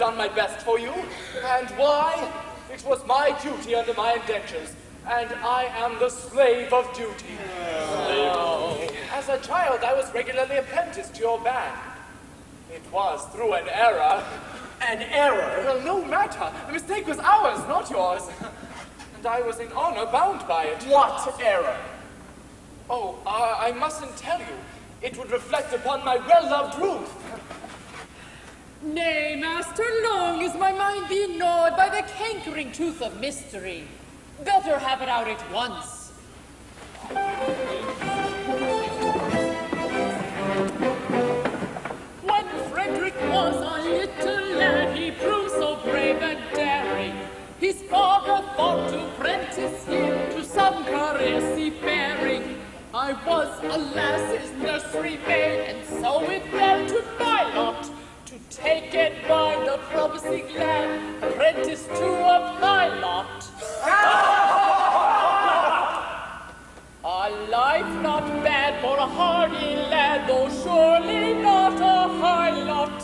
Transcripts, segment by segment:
done my best for you. And why? It was my duty under my indentures, and I am the slave of duty. As a child, I was regularly apprenticed to your band. It was through an error. An error? Well, no matter. The mistake was ours, not yours. And I was in honor bound by it. What error? Oh, uh, I mustn't tell you. It would reflect upon my well-loved Ruth. Nay, master, long is my mind being gnawed by the cankering tooth of mystery. Better have it out at once. When Frederick was a little lad, he proved so brave and daring. His father thought to prentice him to some career seafaring. I was, alas, his nursery maid, and so it fell to my lot to take it by the promising lad, apprentice to a pilot. A life not bad for a hardy lad, though surely not a high lot.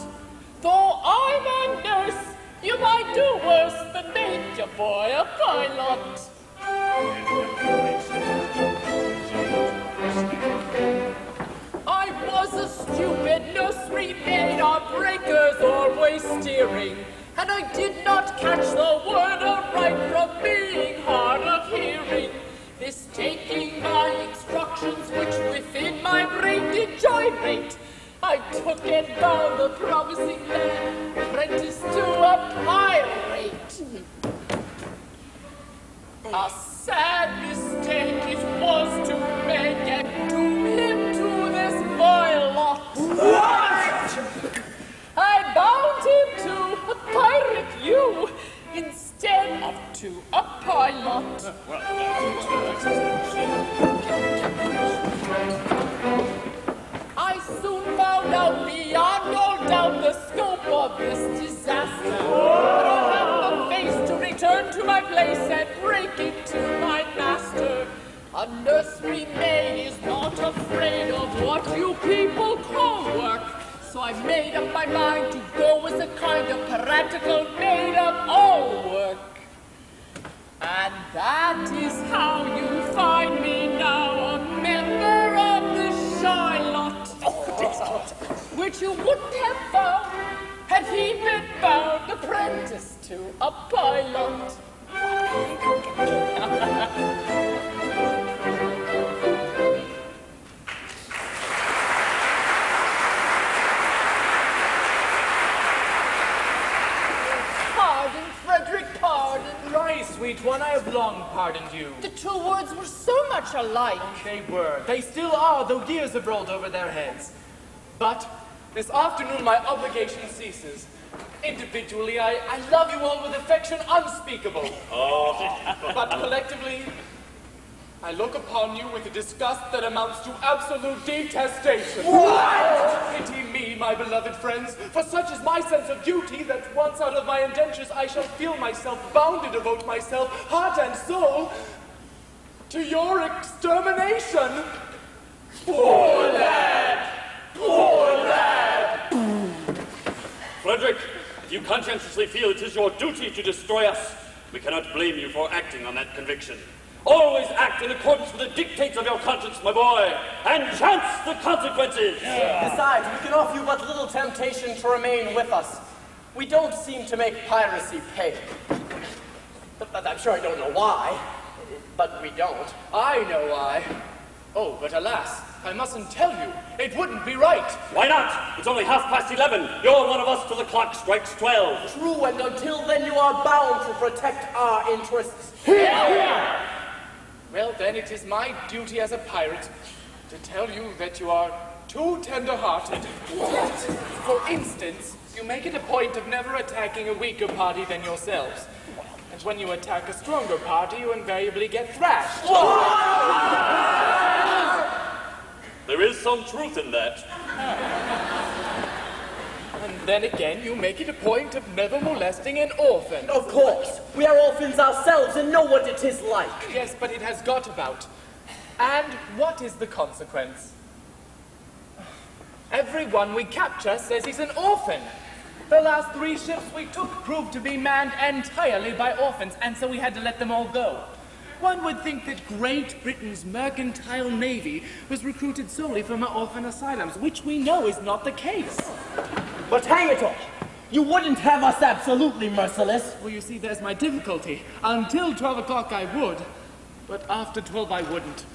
Though I'm a nurse, you might do worse than make your boy a pilot. I was a stupid nursery maid, our breakers always steering, and I did not catch the word aright from being hard of hearing. Mistaking my instructions, which within my brain did gyrate, I took it down the promising land, apprentice to a pirate. A sad mistake it was to make vile lot. What? I bound him to a pirate you instead of to a pilot. I soon found out beyond all doubt the scope of this disaster. But I have the face to return to my place and break it to my. A nursery maid is not afraid of what you people call work. So I made up my mind to go as a kind of practical maid of all work. And that is how you find me now, a member of the shy lot. Which you wouldn't have found had he been bound apprentice to a pilot. sweet one, I have long pardoned you. The two words were so much alike. They were. They still are, though years have rolled over their heads. But this afternoon my obligation ceases. Individually, I, I love you all with affection unspeakable. Oh. But collectively, I look upon you with a disgust that amounts to absolute detestation. What? Pity me, my beloved friends, for such is my sense of duty that once out of my indentures I shall feel myself bound to devote myself, heart and soul, to your extermination. Poor lad! Poor lad! Frederick, if you conscientiously feel it is your duty to destroy us, we cannot blame you for acting on that conviction. Always act in accordance with the dictates of your conscience, my boy, and chance the consequences. Besides, we can offer you but little temptation to remain with us. We don't seem to make piracy pay. I'm sure I don't know why. But we don't. I know why. Oh, but alas, I mustn't tell you. It wouldn't be right. Why not? It's only half past eleven. You're one of us till the clock strikes twelve. True, and until then you are bound to protect our interests. Well, then it is my duty as a pirate to tell you that you are too tender-hearted. For instance, you make it a point of never attacking a weaker party than yourselves. And when you attack a stronger party, you invariably get thrashed. There is some truth in that. Then again, you make it a point of never molesting an orphan. Of course, we are orphans ourselves and know what it is like. Yes, but it has got about. And what is the consequence? Everyone we capture says he's an orphan. The last three ships we took proved to be manned entirely by orphans, and so we had to let them all go. One would think that Great Britain's mercantile navy was recruited solely from our orphan asylums, which we know is not the case. But hang it all, you wouldn't have us absolutely merciless. Well, you see, there's my difficulty. Until 12 o'clock I would, but after 12 I wouldn't.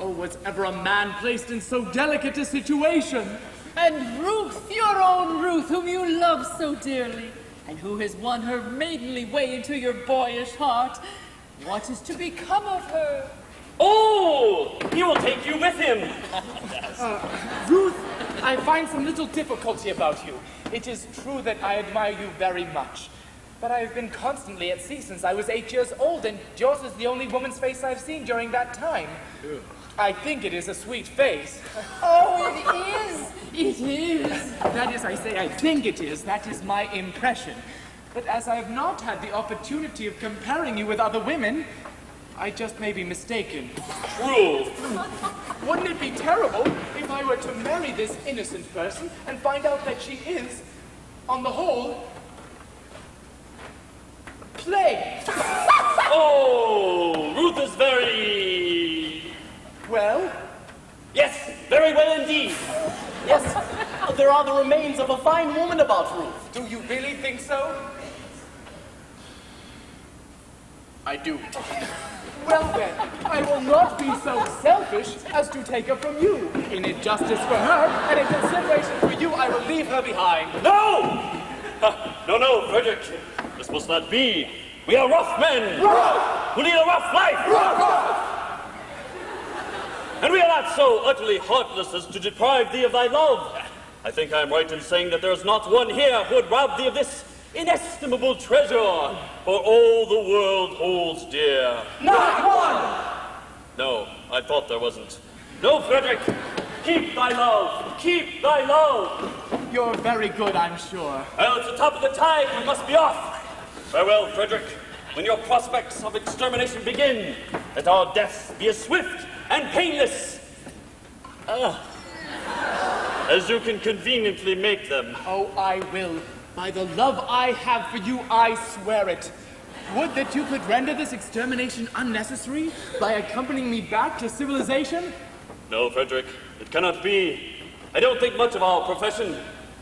Oh, was ever a man placed in so delicate a situation? And Ruth, your own Ruth, whom you love so dearly, and who has won her maidenly way into your boyish heart, what is to become of her? Oh, he will take you with him. Uh, Ruth, I find some little difficulty about you. It is true that I admire you very much. But I have been constantly at sea since I was eight years old, and yours is the only woman's face I've seen during that time. I think it is a sweet face. Oh, it is! It is! That is, I say, I think it is. That is my impression. But as I have not had the opportunity of comparing you with other women, I just may be mistaken. Cruel! Wouldn't it be terrible if I were to marry this innocent person and find out that she is, on the whole, plague? Oh, Ruth is very. Well, Yes, very well indeed. Yes, there are the remains of a fine woman about Ruth. do you really think so? I do. Well then, I will not be so selfish as to take her from you. In injustice for her, and in consideration for you, I will leave her behind. No! No, no, Frederick. This must not be. We are rough men. Who lead a rough life. Rough! And we are not so utterly heartless as to deprive thee of thy love. I think I am right in saying that there is not one here who would rob thee of this inestimable treasure, for all the world holds dear. Not one! No, I thought there wasn't. No, Frederick. Keep thy love. Keep thy love. You're very good, I'm sure. Well, it's the top of the tide. We must be off. Farewell, Frederick. When your prospects of extermination begin, let our deaths be as swift and painless ah, as you can conveniently make them. Oh, I will. By the love I have for you, I swear it. Would that you could render this extermination unnecessary by accompanying me back to civilization? No, Frederick, it cannot be. I don't think much of our profession,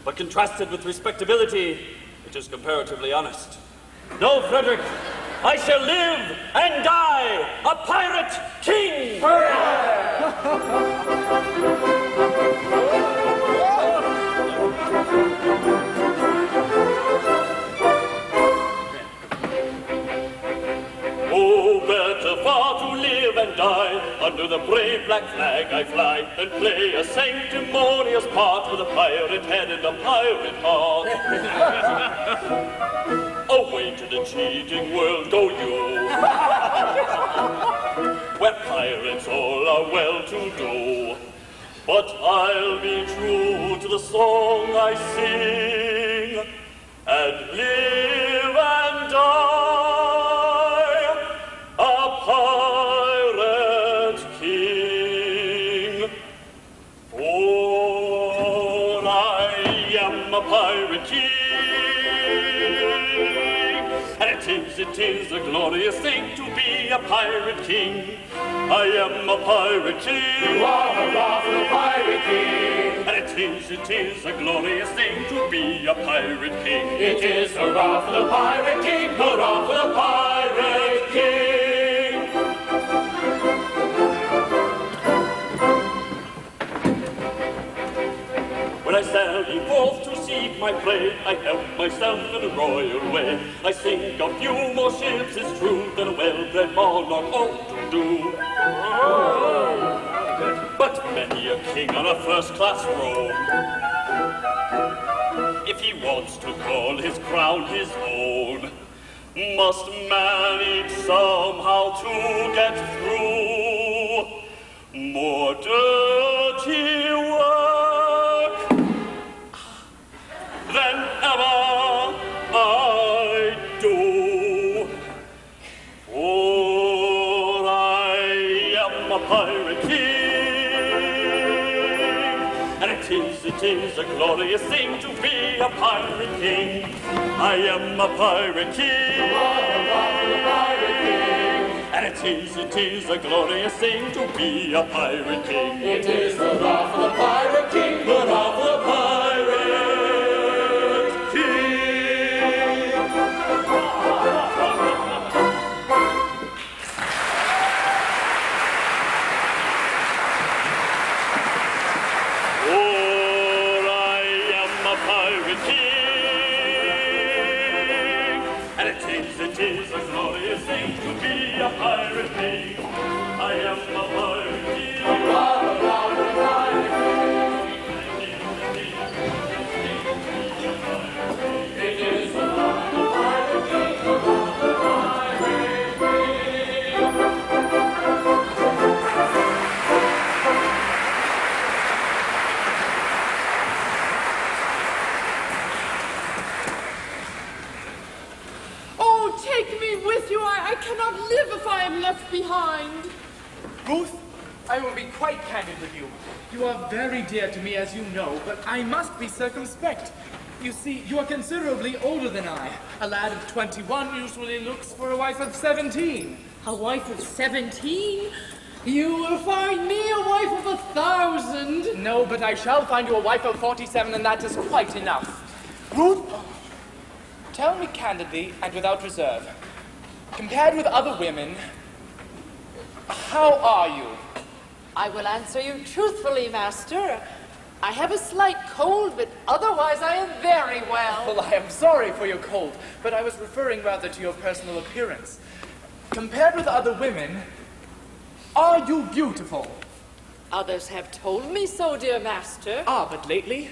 but contrasted with respectability, it is comparatively honest. No, Frederick, I shall live and die a pirate king! Better far to live and die under Under the brave black flag I fly and play a sanctimonious part with a pirate head and a pirate heart. Away to the cheating world go you, where pirates all are well to do. But I'll be true to the song I sing and live and die it is, it is a glorious thing to be a pirate king. I am a pirate king. Hurrah for the pirate king! And it is, it is a glorious thing to be a pirate king. It is for the pirate king! For the pirate king! Seek my prey, I help myself in a royal way. I sink a few more ships, it's true, than a well-bred monarch ought to do. But many a king on a first-class throne, if he wants to call his crown his own, must manage somehow to get through more dirty is, it is a glorious thing to be a pirate king. I am a pirate king. And it is, it is a glorious thing to be a pirate king. It is hurrah for the pirate king! Hurrah for the pirate I must be circumspect. You see, you are considerably older than I. A lad of 21 usually looks for a wife of 17. A wife of 17? You will find me a wife of a thousand. No, but I shall find you a wife of 47, and that is quite enough. Ruth, tell me candidly and without reserve. Compared with other women, how are you? I will answer you truthfully, master. I have a slight cold, but otherwise I am very well. Well, I am sorry for your cold, but I was referring rather to your personal appearance. Compared with other women, are you beautiful? Others have told me so, dear master. Ah, but lately?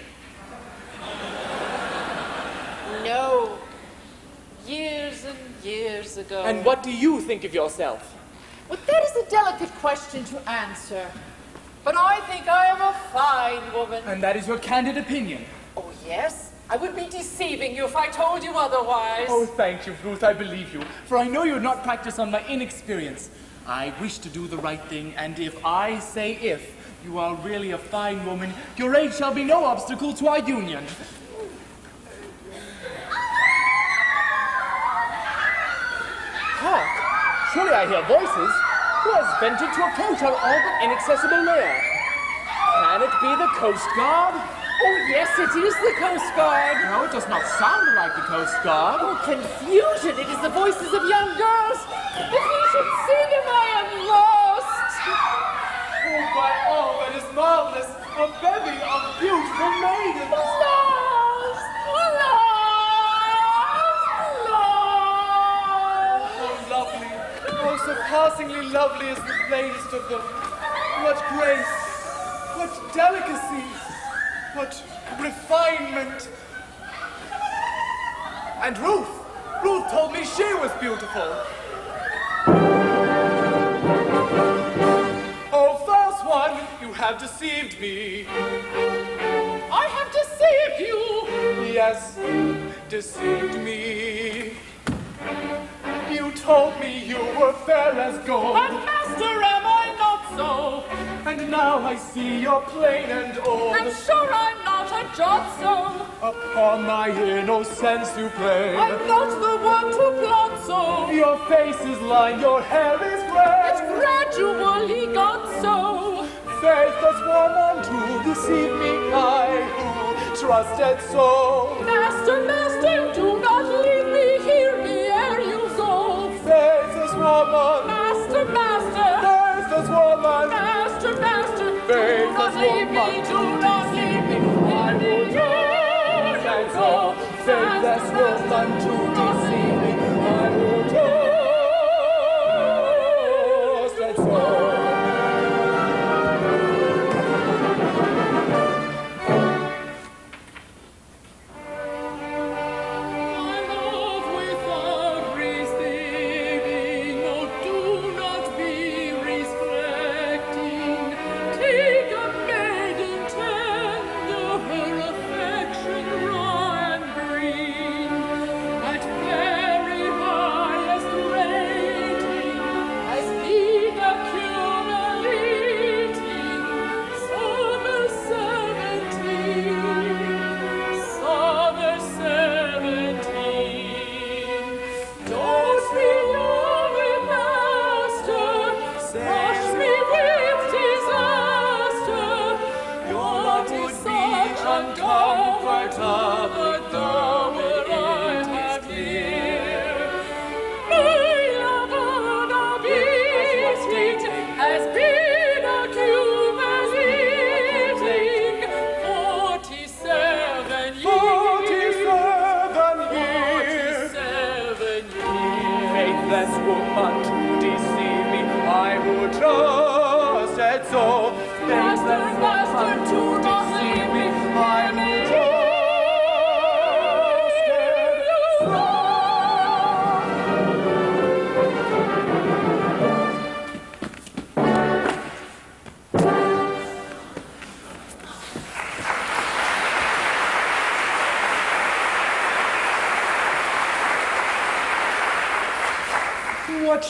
No. Years and years ago. And what do you think of yourself? Well, that is a delicate question to answer. But I think I am a fine woman. And that is your candid opinion. Oh, yes? I would be deceiving you if I told you otherwise. Oh, thank you, Ruth. I believe you. For I know you would not practice on my inexperience. I wish to do the right thing, and if I say if, you are really a fine woman, your age shall be no obstacle to our union. Hark! Surely I hear voices. Who has ventured to our all but inaccessible lair? Can it be the Coast Guard? Oh, yes, it is the Coast Guard. No, it does not sound like the Coast Guard. Oh, confusion! It is the voices of young girls. If we should see them, I am lost. Oh, by all that is marvelous, a bevy of beautiful maidens. Surpassingly lovely is the plainest of them. what grace, what delicacy, what refinement. And Ruth, Ruth told me she was beautiful. Oh, false one, you have deceived me. I have deceived you. Yes, deceived me. You told me you were fair as gold. But master, am I not so? And now I see you're plain and old. I'm sure I'm not a jot so. Upon my innocence you play. I'm not the one to plot so. Your face is lined, your hair is gray. It's gradually got so. Faith Faithless woman to deceive me, I who trusted so. Master, master, do not woman, Master, master, faithless woman, master, master, do not leave me, do not leave me. I will trust and so. Faithless woman to me,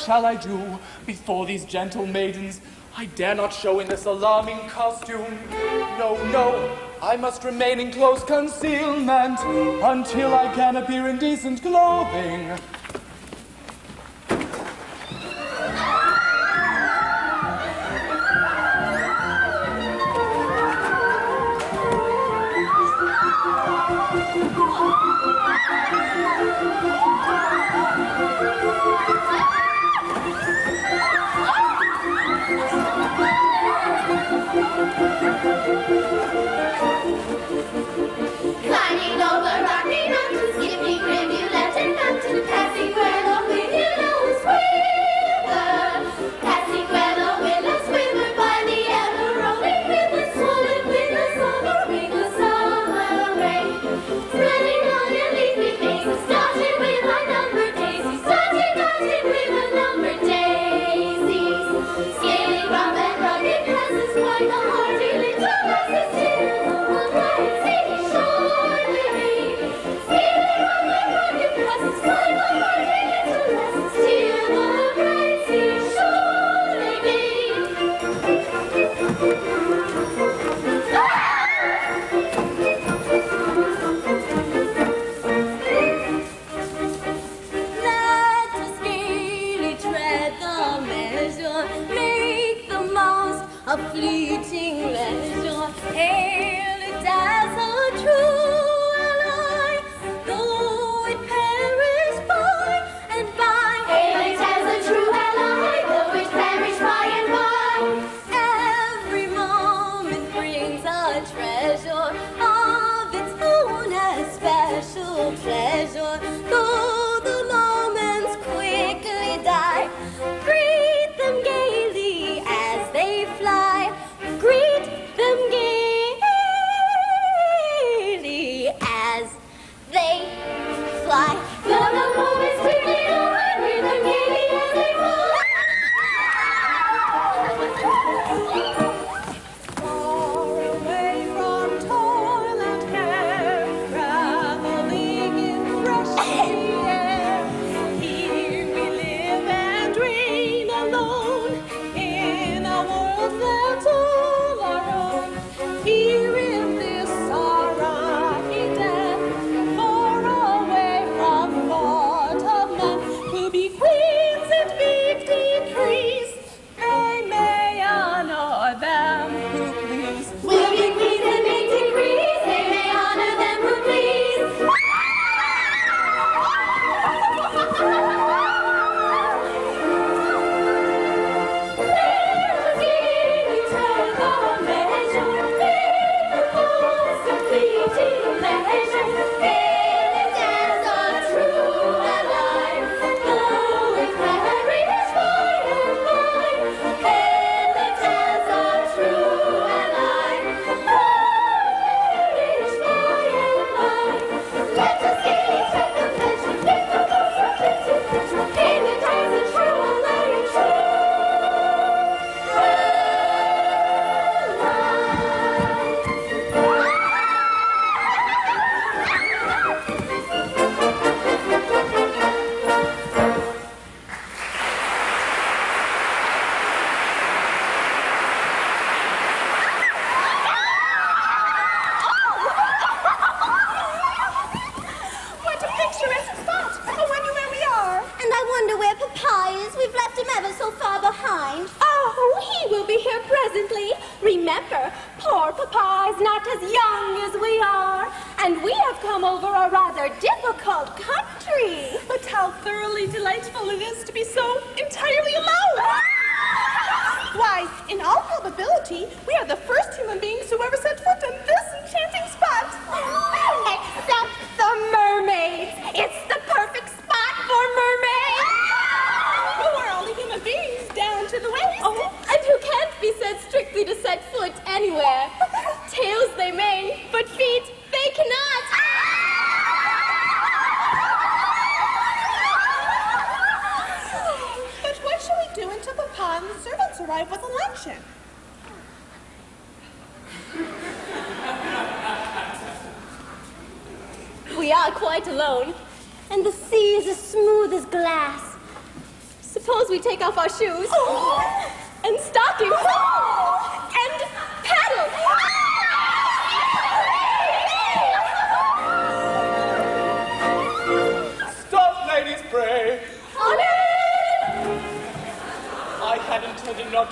shall I do before these gentle maidens? I dare not show in this alarming costume. No, no, I must remain in close concealment until I can appear in decent clothing.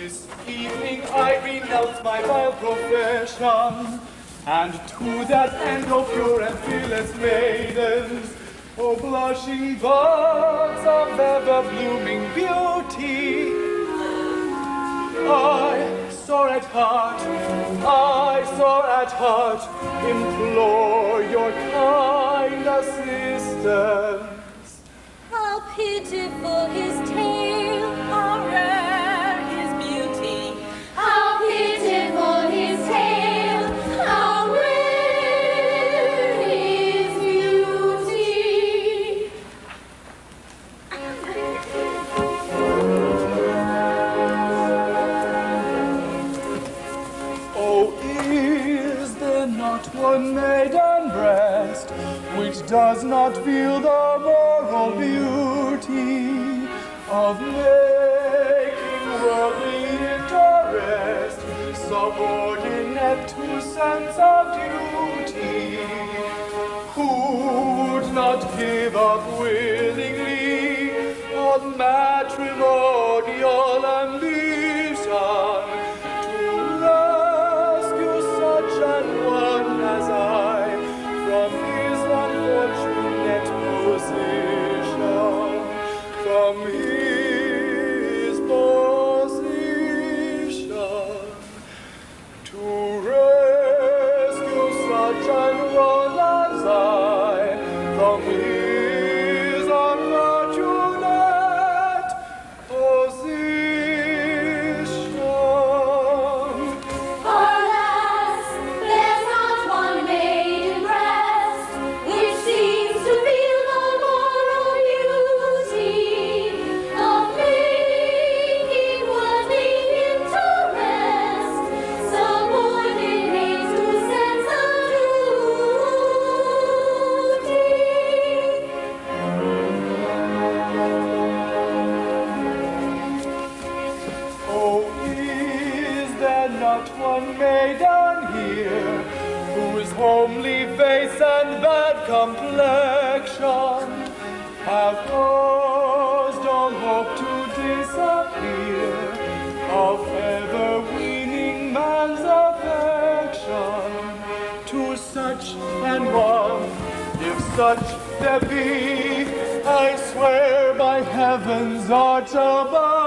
This evening I renounce my vile profession, and to that end, O pure and fearless maidens, O blushing buds of ever-blooming beauty, I, sore at heart, I, sore at heart, implore your kind assistance. How pitiful his tale, one maiden breast which does not feel the moral beauty of making worldly interest subordinate to sense of duty? Who would not give up willingly of matrimonial ambition such there be, I swear by heaven's arch above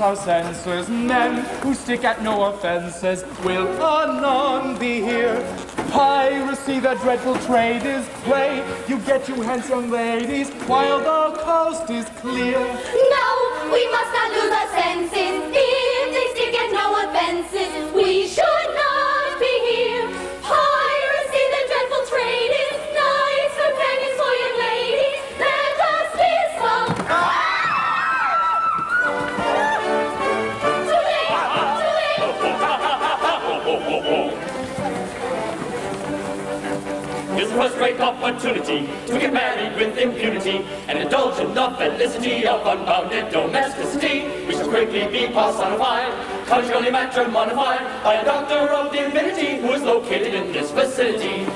our censors, Men who stick at no offences will anon be here. Piracy, the dreadful trade is play. You get you handsome ladies while the coast is clear. of unbounded domesticity. We shall quickly be personified, culturally matrimonified by a doctor of divinity who is located in this vicinity.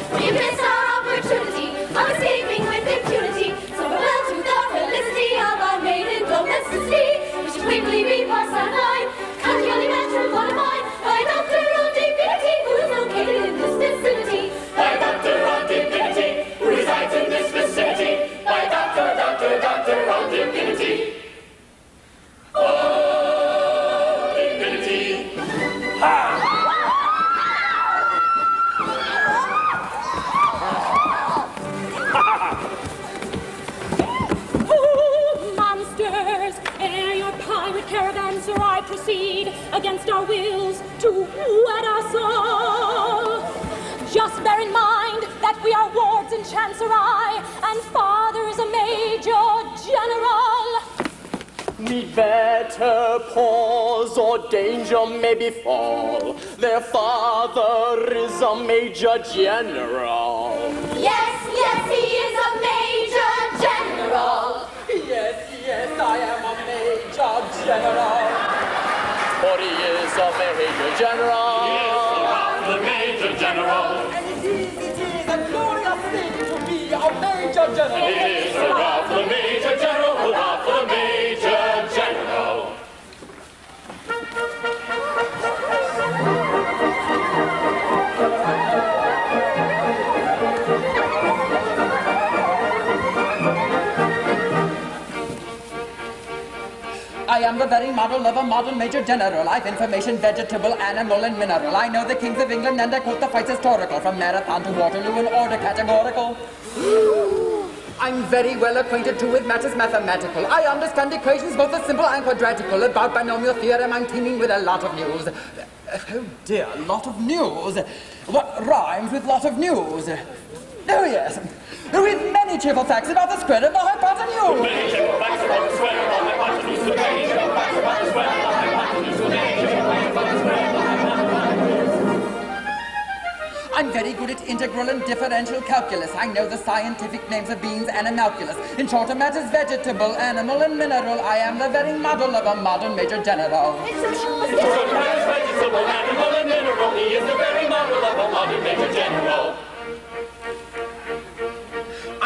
me better pause or danger may befall. Their father is a major general. Yes, yes, he is a major general. Yes, yes, I am a major general. For he is a major general. He is the major general. And it is, it is a glorious thing to be a major general. It is the the major general, the rough, the I am the very model of a modern major general. I've information, vegetable, animal, and mineral. I know the kings of England and I quote the fights historical, from Marathon to Waterloo in order categorical. I'm very well acquainted too with matters mathematical. I understand equations both as simple and quadratical. About binomial theorem, I'm teeming with a lot of news. Oh dear, a lot of news. What rhymes with lot of news? Oh yes, with many cheerful facts about the spread of the hypotenuse. Many cheerful facts about the square of the hypotenuse. The many cheerful facts about the square of the hypotenuse. The many cheerful facts about the square of the hypotenuse. I'm very good at integral and differential calculus. I know the scientific names of beans and animalculous. In shorter matters, vegetable, animal, and mineral. I am the very model of a modern major general. Short man's vegetable, animal, and mineral. He is the very model of a modern Major General.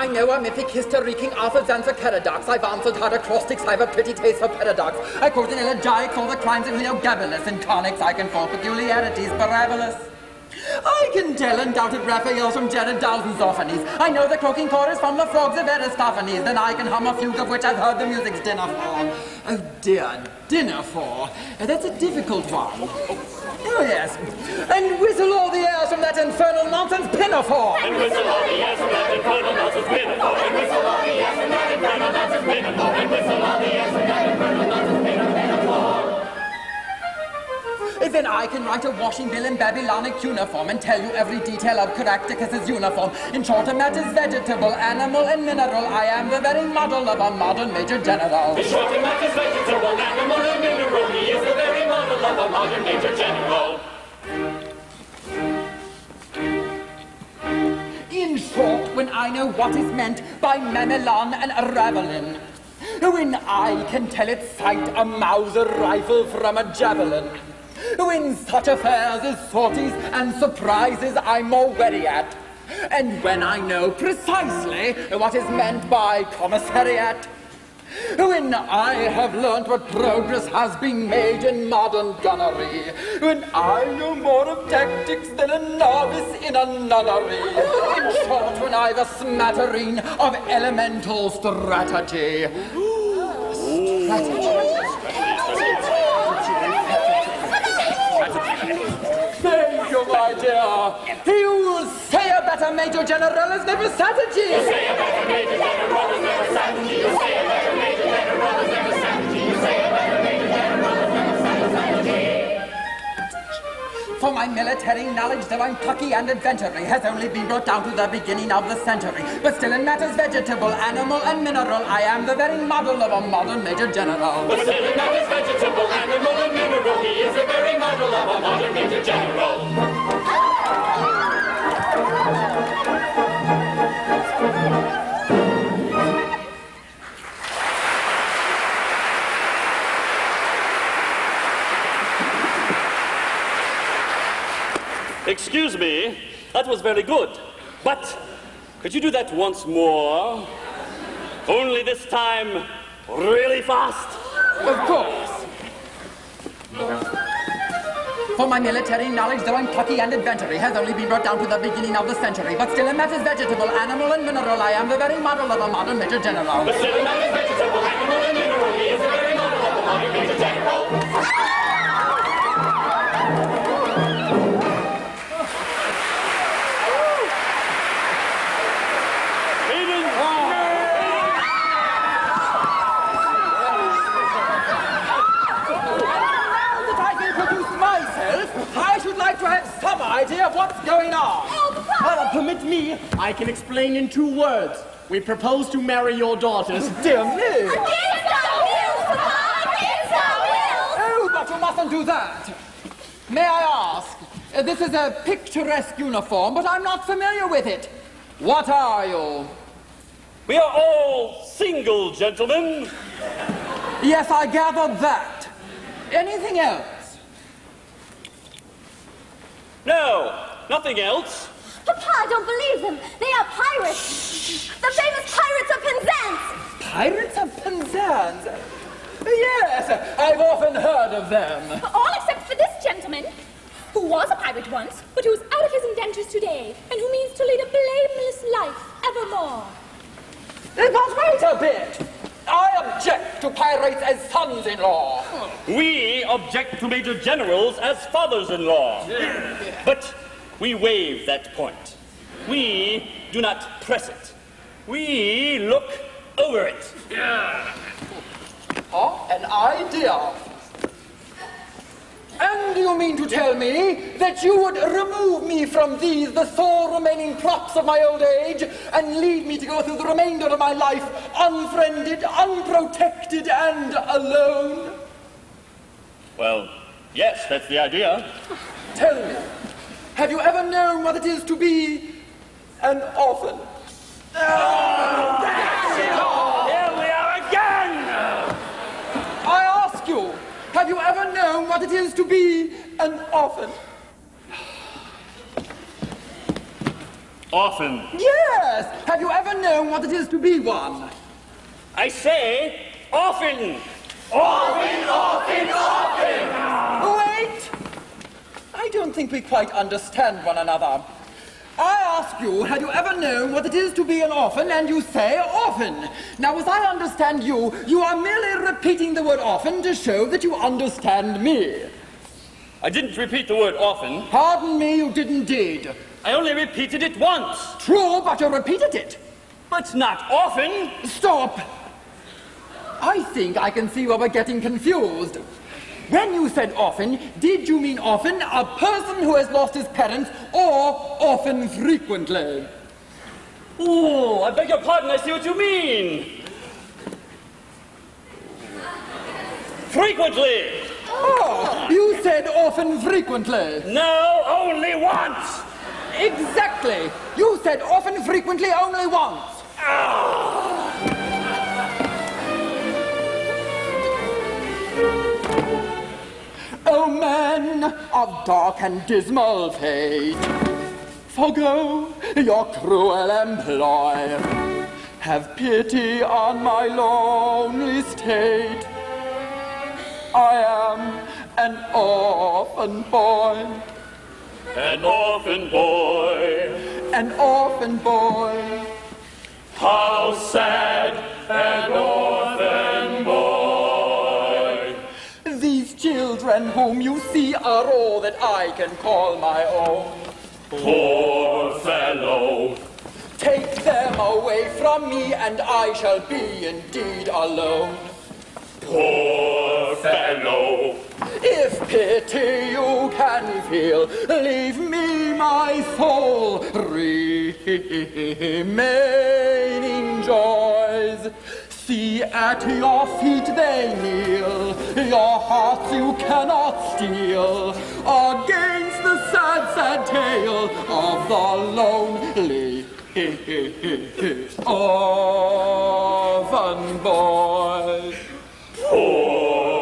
I know a mythic history, King Arthur's and Sir Caradoc's. I've answered hard acrostics, I've a pretty taste for paradox. I quote an elegiac all the crimes of Heliogabalus. In conics, I can call peculiarities parabolous. I can tell undoubted Raphaels from Gerard Dows and Zoffanies. I know the croaking chorus from the frogs of Aristophanes. Then I can hum a fugue of which I've heard the music's dinner for. Oh dear, dinner for. That's a difficult one. Oh yes. And whistle all the airs from that infernal nonsense pinafore. And whistle all the yes and that infernal nonsense pinafore. And whistle all the yes and that infernal nonsense pinafore. And whistle all the yes and that infernal nonsense pinafore. If then I can write a washing bill in Babylonic cuneiform and tell you every detail of Caractacus's uniform. In shorter matters, vegetable, animal, and mineral, I am the very model of a modern major general. In short, in matters vegetable, animal, and mineral, he is the very model of a modern Major General. In short, when I know what is meant by mamelon and ravelin, when I can tell its sight a Mauser rifle from a javelin, when such affairs as sorties and surprises I'm more wary at, and when I know precisely what is meant by commissariat, when I have learnt what progress has been made in modern gunnery, when I know more of tactics than a novice in a nunnery, in short, when I've a smattering of elemental strategy, strategy. Thank you, my dear. he You say a better Major General has never strategy. For my military knowledge, though I'm plucky and adventuring, has only been brought down to the beginning of the century. But still in matters vegetable, animal, and mineral, I am the very model of a modern Major General. But still in matters vegetable, animal, and mineral, he is the very model of a modern Major General. Excuse me, that was very good. But could you do that once more? Only this time, really fast. Of course. For my military knowledge, though I'm plucky and adventuring, has only been brought down to the beginning of the century. But still in matters vegetable, animal, and mineral, I am the very model of a modern Major General. But still in matters vegetable, animal, and mineral, he is the very model of a modern Major General. Idea of what's going on. Uh, permit me, I can explain in two words. We propose to marry your daughters. Dear me. Against our will, Papa! Against our will! Oh, but you mustn't do that. May I ask? uh, this is a picturesque uniform, but I'm not familiar with it. What are you? we are all single gentlemen. Yes, I gathered that. Anything else? No, nothing else. Papa, I don't believe them. They are pirates. The famous pirates of Penzance. Pirates of Penzance? Yes, I've often heard of them. All except for this gentleman, who was a pirate once, but who's out of his indentures today, and who means to lead a blameless life evermore. But wait a bit. I object to pirates as sons-in-law. We object to Major Generals as fathers-in-law. But we waive that point. We do not press it. We look over it. Oh, an idea. And you mean to tell me that you would remove me from these, the sole remaining props of my old age, and leave me to go through the remainder of my life unfriended, unprotected, and alone? Well, yes, that's the idea. Tell me, have you ever known what it is to be an orphan? Ah, that's it! Here we are again! I ask you, have you ever known what it is to be an orphan? Orphan? Yes! Have you ever known what it is to be one? I say, orphan! Orphan, orphan, orphan! Wait! I don't think we quite understand one another. I ask you, have you ever known what it is to be an orphan? And you say orphan. Now, as I understand you, you are merely repeating the word orphan to show that you understand me. I didn't repeat the word often. Pardon me, you didn't did. I only repeated it once. True, but you repeated it. But not often. Stop! I think I can see where we're getting confused. When you said often, did you mean often a person who has lost his parents or often frequently? Oh, I beg your pardon, I see what you mean. Frequently. Oh, you said often frequently. No, only once. Exactly. You said often frequently only once. Ah. O men of dark and dismal fate, forgo your cruel employ. Have pity on my lonely state. I am an orphan boy, An orphan boy. an orphan boy. How sad an orphan boy. Children whom you see are all that I can call my own. Poor fellow. Take them away from me, and I shall be indeed alone. Poor fellow. If pity you can feel, leave me my soul remaining joys. See at your feet they kneel, your hearts you cannot steal against the sad, sad tale of the lonely orphan boy. Poor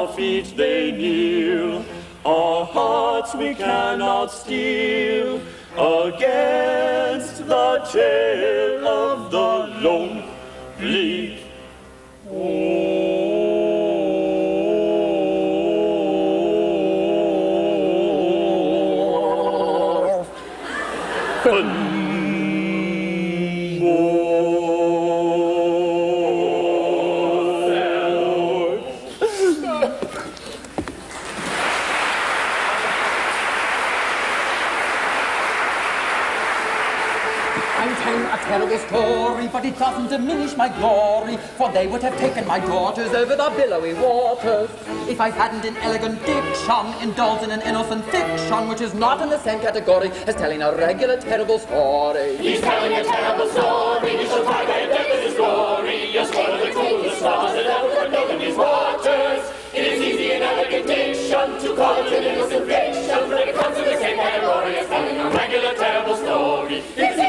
our feet they kneel, our hearts we cannot steal, against the tale of the lonely diminish my glory, for they would have taken my daughters over the billowy waters. If I hadn't in elegant diction indulged in an innocent fiction, which is not in the same category as telling a regular terrible story. He's telling a terrible story. He shall die by death in his glory. One of the coolest stars that ever known in these waters. It is easy in elegant diction to call it an innocent fiction, but it comes in the same category as telling a regular terrible story. It's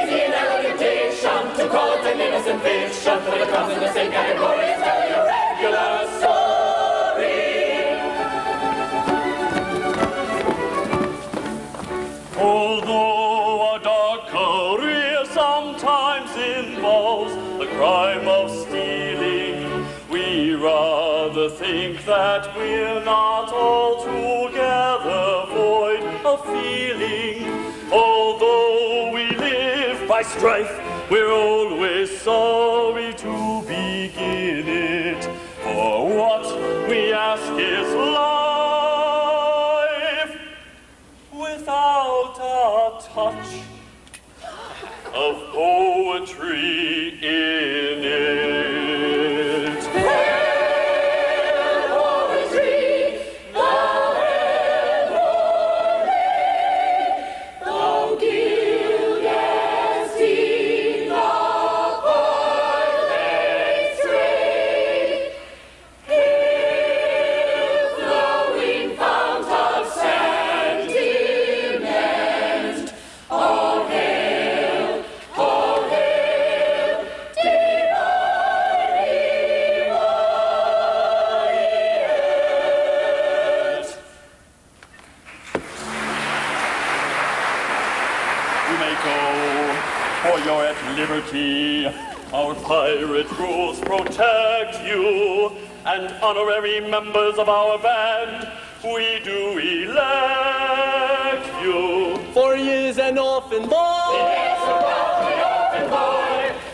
but it in the same category as a regular story. Although a dark career sometimes involves the crime of stealing, we rather think that we're not altogether void of feeling. Although we live by strife, we're always sorry to begin it. For what we ask is life without a touch of poetry in it. Liberty. Our pirate rules protect you, and honorary members of our band, we do elect you. For he is an orphan boy.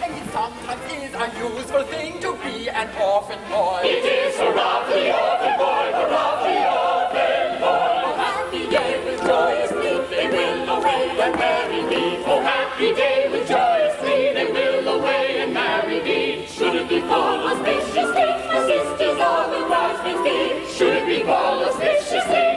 And it sometimes is a useful thing to be an orphan boy. It is hurrah for the orphan boy, hurrah for the orphan boy. Oh, happy day with joyous glee, they will away and marry me. Oh, happy day with joyous Be all will rise with me. Should be fall auspiciously, my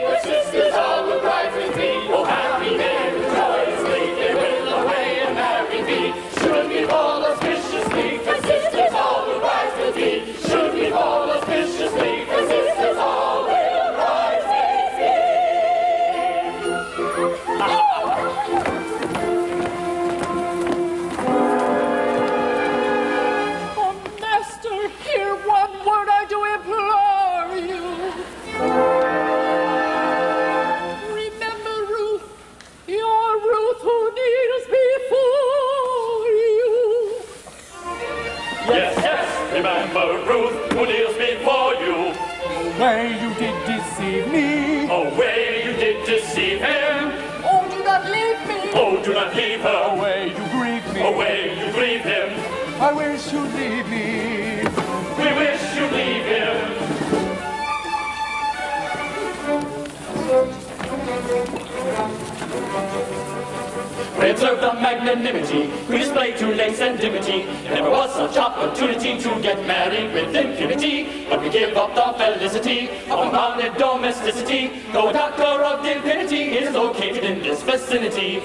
We observe the magnanimity we display to lace and dimity. Never was such opportunity to get married with impunity. But we give up the felicity of unbounded domesticity. A doctor of divinity is located in this vicinity.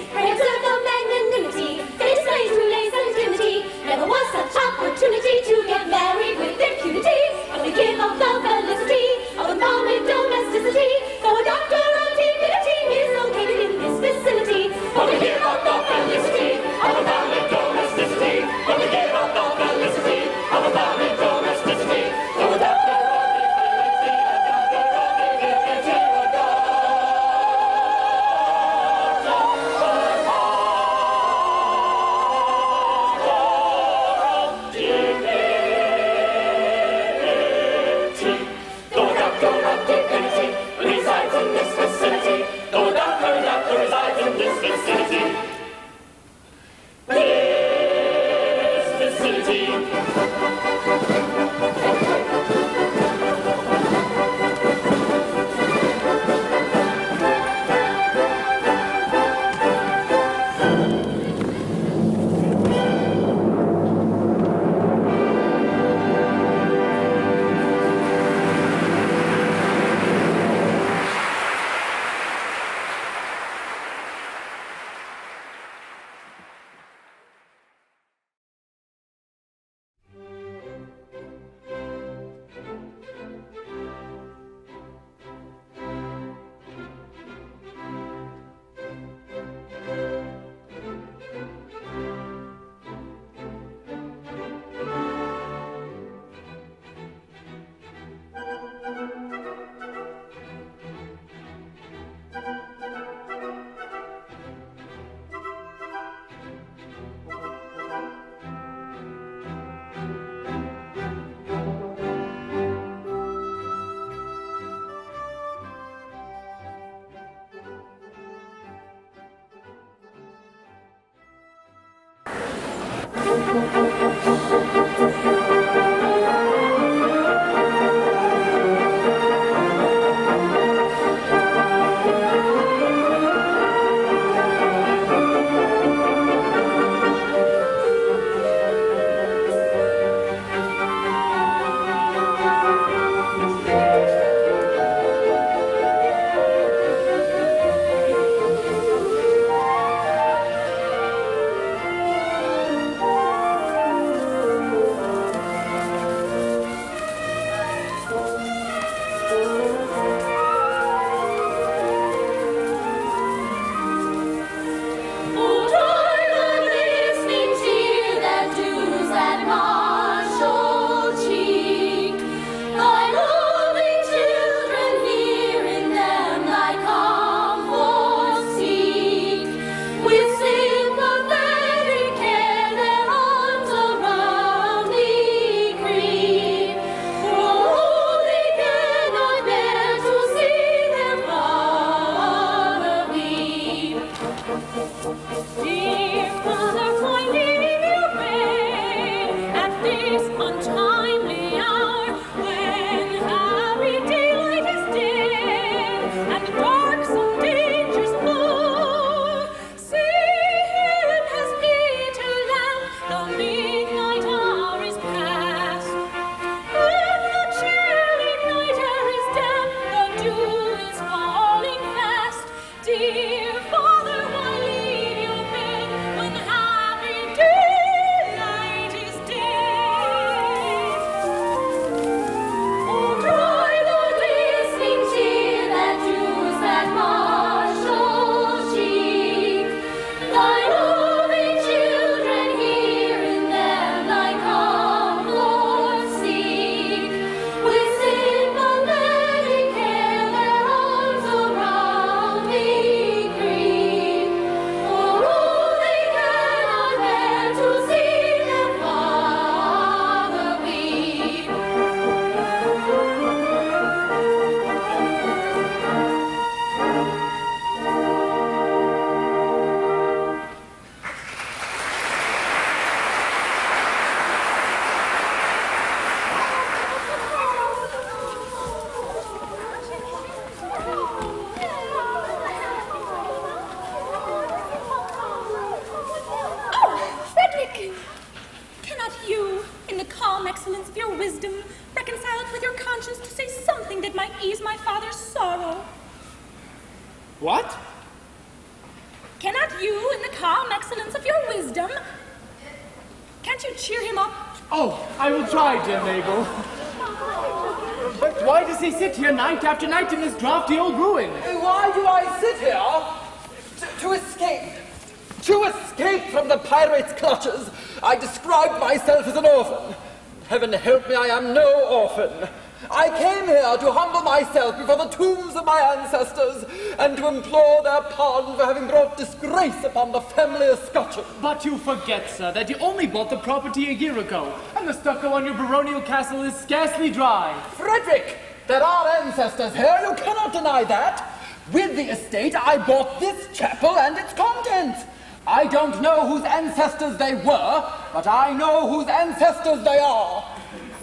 I am no orphan. I came here to humble myself before the tombs of my ancestors and to implore their pardon for having brought disgrace upon the family of escutcheon. But you forget, sir, that you only bought the property a year ago, and the stucco on your baronial castle is scarcely dry. Frederick, there are ancestors here, you cannot deny that. With the estate, I bought this chapel and its contents. I don't know whose ancestors they were, but I know whose ancestors they are.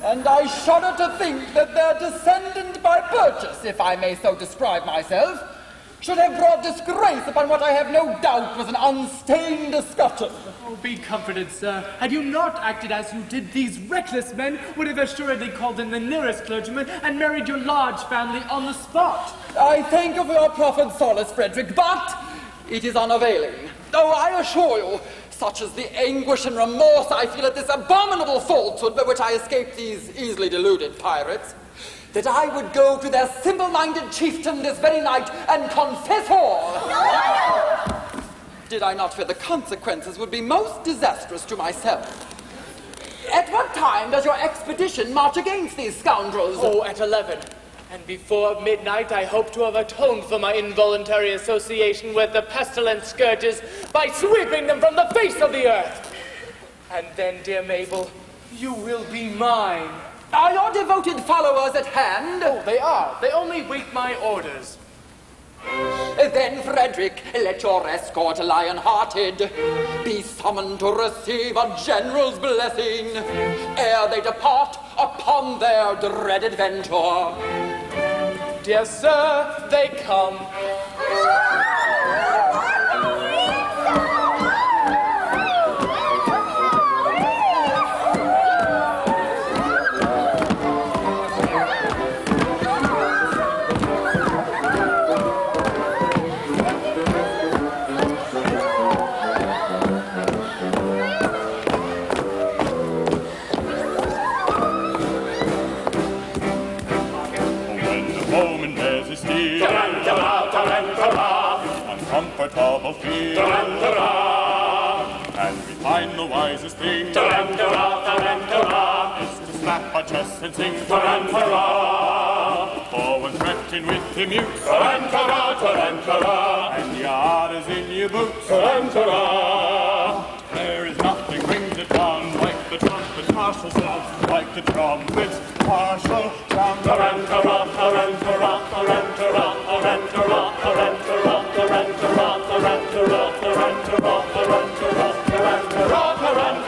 And I shudder to think that their descendant by purchase, if I may so describe myself, should have brought disgrace upon what I have no doubt was an unstained escutcheon. Oh, be comforted, sir. Had you not acted as you did, these reckless men would have assuredly called in the nearest clergyman and married your large family on the spot. I thank you for your proffered solace, Frederick, but it is unavailing. Though I assure you, such as the anguish and remorse I feel at this abominable falsehood by which I escaped these easily deluded pirates, that I would go to their simple-minded chieftain this very night and confess all. Did I not fear the consequences would be most disastrous to myself? At what time does your expedition march against these scoundrels? Oh, at 11. And before midnight, I hope to have atoned for my involuntary association with the pestilent scourges by sweeping them from the face of the earth. And then, dear Mabel, you will be mine. Are your devoted followers at hand? Oh, they are. They only wait my orders. Then, Frederick, let your escort, lion-hearted, be summoned to receive a general's blessing ere they depart upon their dread adventure. Dear sir, they come. The wisest thing. Tarantara, tarantara, is to slap our chests and sing. Tarantara, For when threatened with the mute, tarantara, tarantara, and your heart is in your boots, tarantara. there is nothing brings it down like the trumpet's martial sound, like the trumpet's martial sound. Tarantara, tarantara,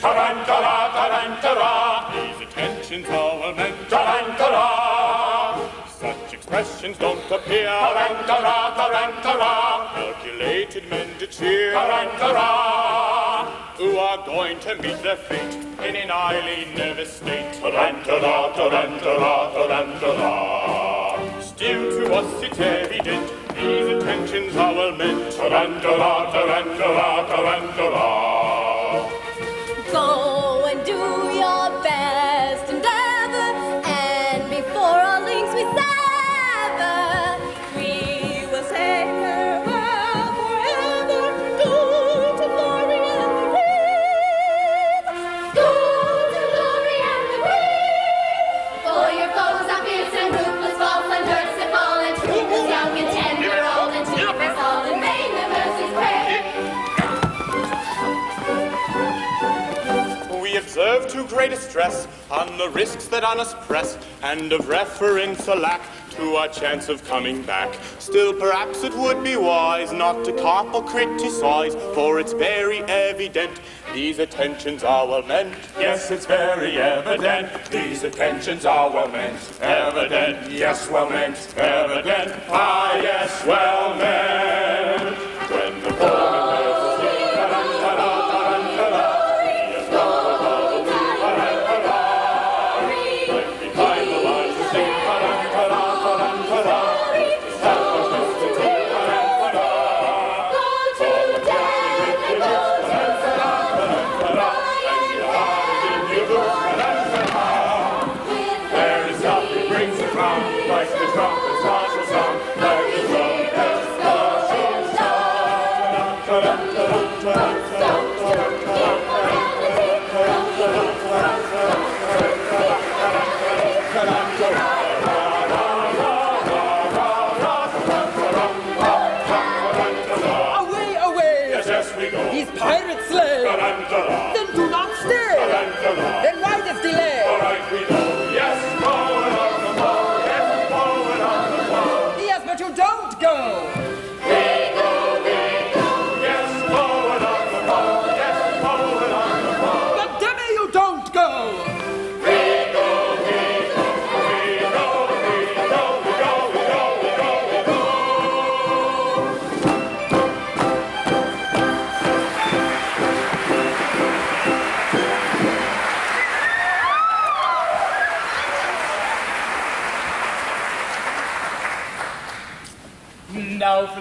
Tarantara, tarantara, these attentions are well meant. tarantara, Such expressions don't appear. tarantara, tarantara, Calculated men to cheer, tarantara. who are going to meet their fate in an highly nervous state. Tarantara, tarantara, tarantara. Still to us it's evident, these attentions are well meant. Tarantara, tarantara, tarantara. Greatest stress on the risks that on us press, and of reference a lack to our chance of coming back. Still, perhaps it would be wise not to cop or criticize, for it's very evident these attentions are well meant. Yes, it's very evident. These attentions are well meant. Evident, yes, well meant. Evident, ah, yes, well meant.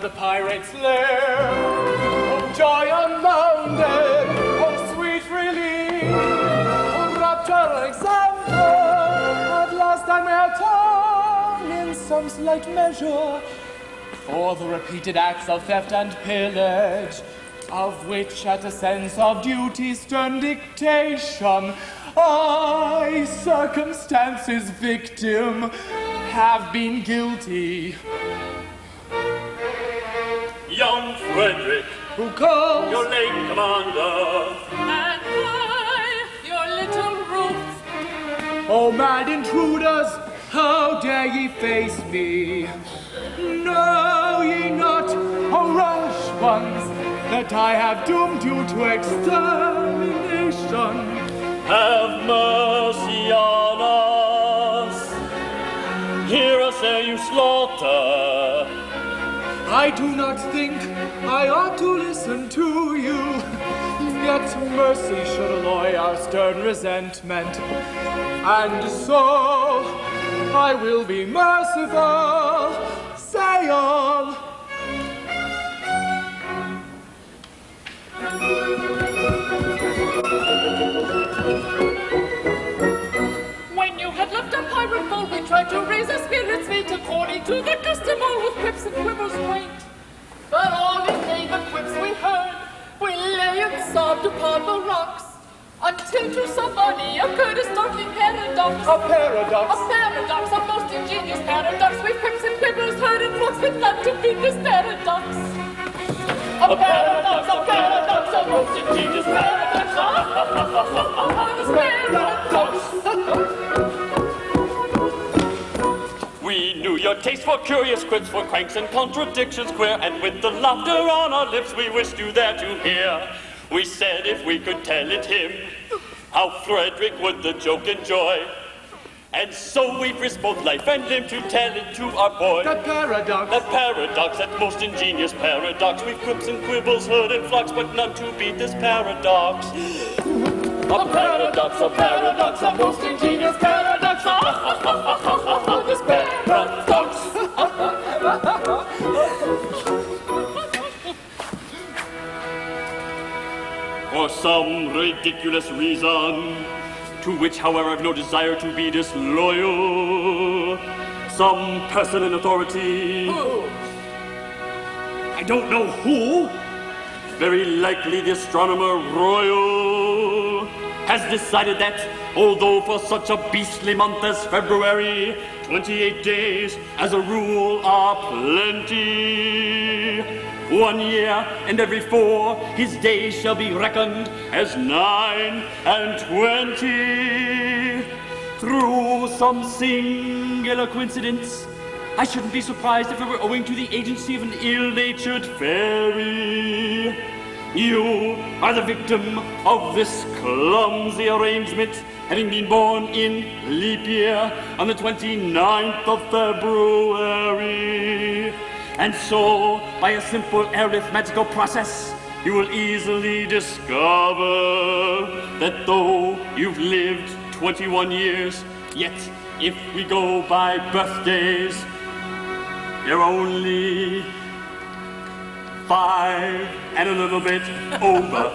The pirate's lair. Oh, joy unbounded. Oh, sweet relief. Oh, rapture Alexander. At last I may atone in some slight measure for the repeated acts of theft and pillage, of which at a sense of duty stern dictation, I, circumstance's victim, have been guilty. Young Frederick, Who calls? your late commander, And I, your little Ruth, Oh, mad intruders, how dare ye face me? Know ye not, O rash ones, that I have doomed you to extermination? have mercy on us. Hear us ere you slaughter. I do not think I ought to listen to you. Yet mercy should alloy our stern resentment. And so I will be merciful. Say all. Tried to raise a spirit's fate according to the custom, all with quips and quibbles quaint. But all in vain the quips we heard, we lay and sobbed upon the rocks. Until to somebody occurred a startling paradox. A paradox. A paradox, a most ingenious paradox. We quips and quibbles heard and flux with none to beat this paradox. A paradox, a paradox, a most ingenious paradox. paradox. Your taste for curious quips, for cranks and contradictions queer, and with the laughter on our lips, we wished you there to hear. We said if we could tell it him, how Frederick would the joke enjoy. And so we've risked both life and limb to tell it to our boy. The paradox. A paradox, that most ingenious paradox. We've quips and quibbles heard in flocks, but none to beat this paradox. A paradox, a paradox, a most ingenious paradox. For some ridiculous reason, to which, however, I've no desire to be disloyal, some person in authority. I don't know who. Very likely the astronomer royal has decided that, although for such a beastly month as February, 28 days as a rule are plenty, one year, and every four his days shall be reckoned as nine and twenty. Through some singular coincidence, I shouldn't be surprised if it were owing to the agency of an ill-natured fairy. You are the victim of this clumsy arrangement, having been born in leap year on the 29th of February. And so, by a simple arithmetical process, you will easily discover that though you've lived 21 years, yet if we go by birthdays, you're only five and a little bit over.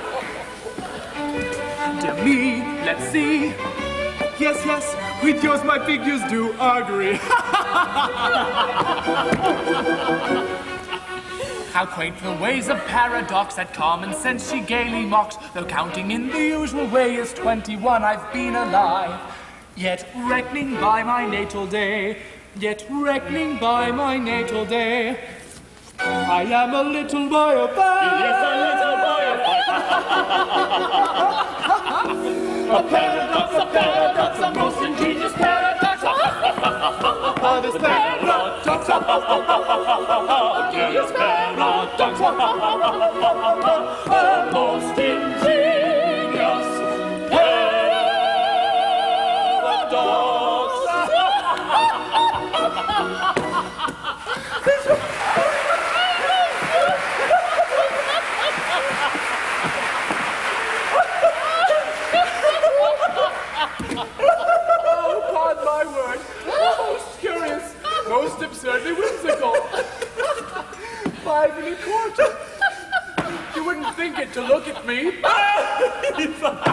To me, let's see. Yes, yes, with yours my figures do agree. How quaint the ways of paradox that common sense she gaily mocks. Though counting in the usual way is 21, I've been alive. Yet reckoning by my natal day, yet reckoning by my natal day, I am a little boy of five. Yes, a little boy of A paradox, a paradox, a most ingenious paradox. Ah, this paradox, Yes, paradox, a most ingenious Oh, Five and a quarter. You wouldn't think it to look at me.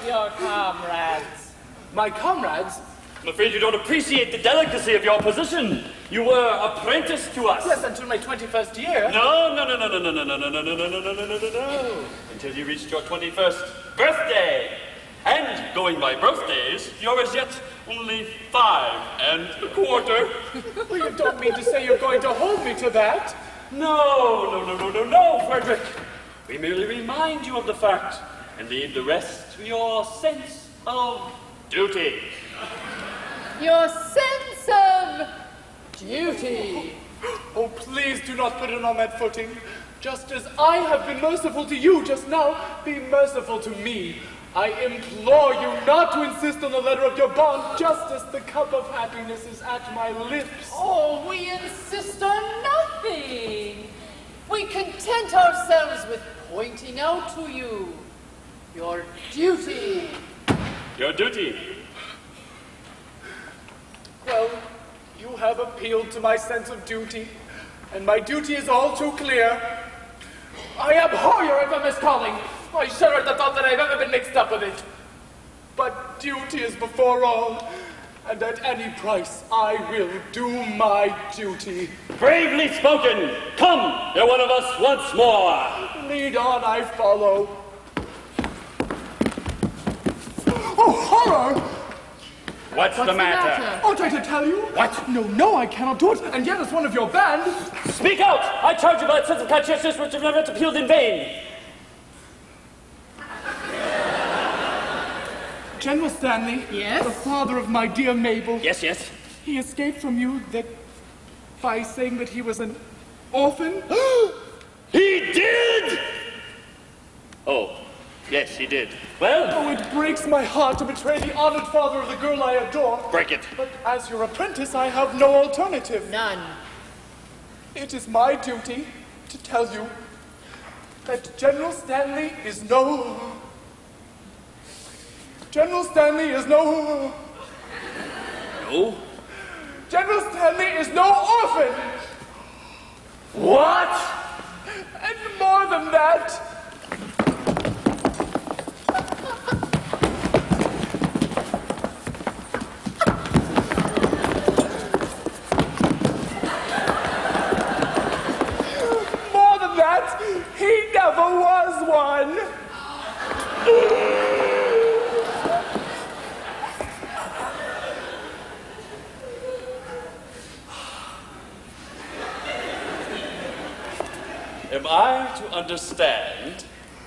of your comrades. My comrades? I'm afraid you don't appreciate the delicacy of your position. You were apprenticed to us. Yes, until my 21st year. No, no, no, no, no, no, no, no, no, no, no, no, no, no, no, no, no. Until you reached your 21st birthday. And going by birthdays, you're as yet only five and a quarter. Well, you don't mean to say you're going to hold me to that? No, no, no, no, no, no, Frederick. We merely remind you of the fact and leave the rest to your sense of duty. Your sense of duty. Oh, please do not put it on that footing. Just as I have been merciful to you just now, be merciful to me. I implore you not to insist on the letter of your bond, just as the cup of happiness is at my lips. Oh, we insist on nothing. We content ourselves with pointing out to you your duty. Your duty. Well, you have appealed to my sense of duty, and my duty is all too clear. I abhor your infamous calling. I shudder at the thought that I've ever been mixed up with it. But duty is before all, and at any price I will do my duty. Bravely spoken. Come, you're one of us once more. Lead on, I follow. Oh, horror! What's, the, matter? Ought I to tell you? What? No, no, I cannot do it, and yet as one of your band. Speak out! I charge you by a sense of conscientiousness which you have never appealed in vain. General Stanley. Yes? The father of my dear Mabel. Yes, yes. He escaped from you that by saying that he was an orphan. He did! Oh, yes, he did. Well, Oh, it breaks my heart to betray the honored father of the girl I adore. break it. But as your apprentice, I have no alternative. None. It is my duty to tell you that General Stanley is no. General Stanley is no. No? General Stanley is no orphan! What? And more than that, more than that, one. Am I to understand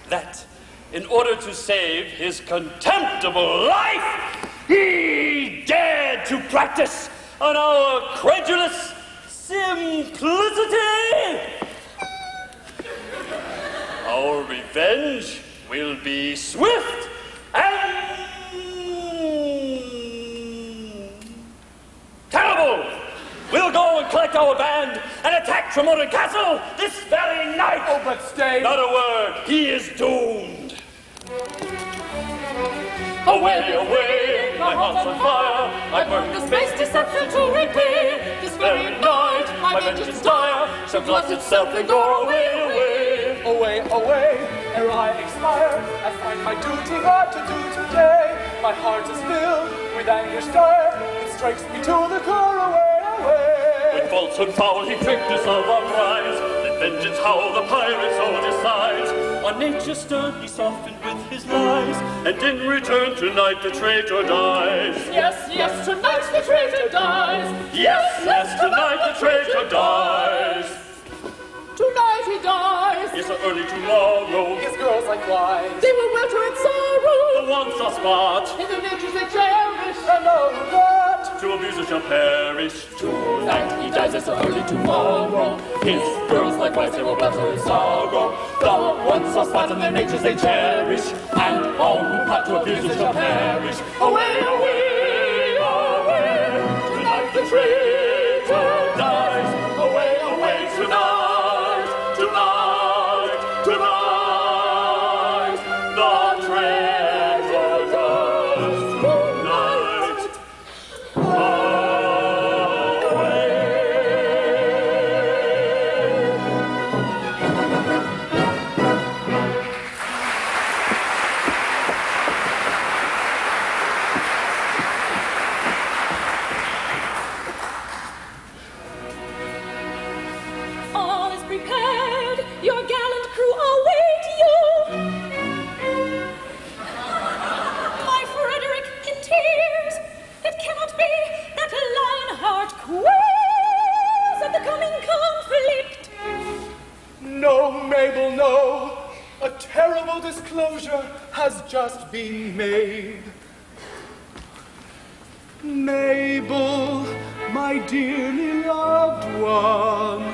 that in order to save his contemptible life, he dared to practice on our credulous simplicity? Our revenge will be swift and terrible. We'll go and collect our band and attack Tremorden Castle this very night. Oh, but stay. Not a word. He is doomed. Away, away, my heart's on fire. I burn this base deception to repay. This very night, my vengeance dire shall blast itself and go away, away. Away, away, ere I expire, I find my duty hard to do today. My heart is filled with anguish dire, it strikes me to the core, away, away. With falsehood foul he tricked us of our prize. Let vengeance howl, the pirate so decides. On nature stern he softened with his lies. And in return tonight the traitor dies. Yes, yes, tonight the traitor dies. Yes, yes, tonight the traitor dies. Tonight he dies. Yes, early tomorrow. His girls likewise. They will welter in sorrow. The ones are smart. In the natures they cherish. And all that. To abusers shall perish. Tonight he dies as early tomorrow. His girls like likewise they will welter in sorrow. The ones are smart in their natures they cherish. And all who plot to abuse it shall perish. Away, away, away. Tonight the traitor disclosure has just been made. Mabel, my dearly loved one,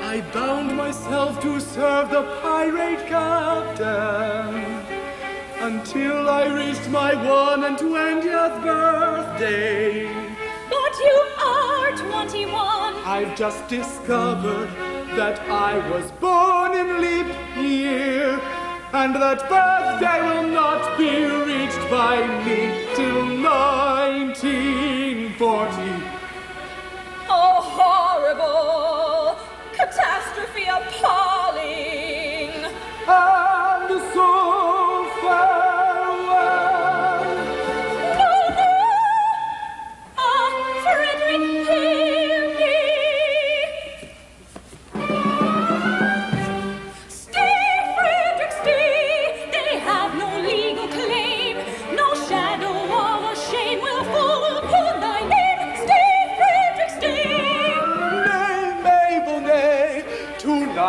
I bound myself to serve the pirate captain until I reached my one and twentieth birthday. But you are 21. I've just discovered that I was born in leap year, and that birthday will not be reached by me till 1940. Oh, horrible! Catastrophe appalling! And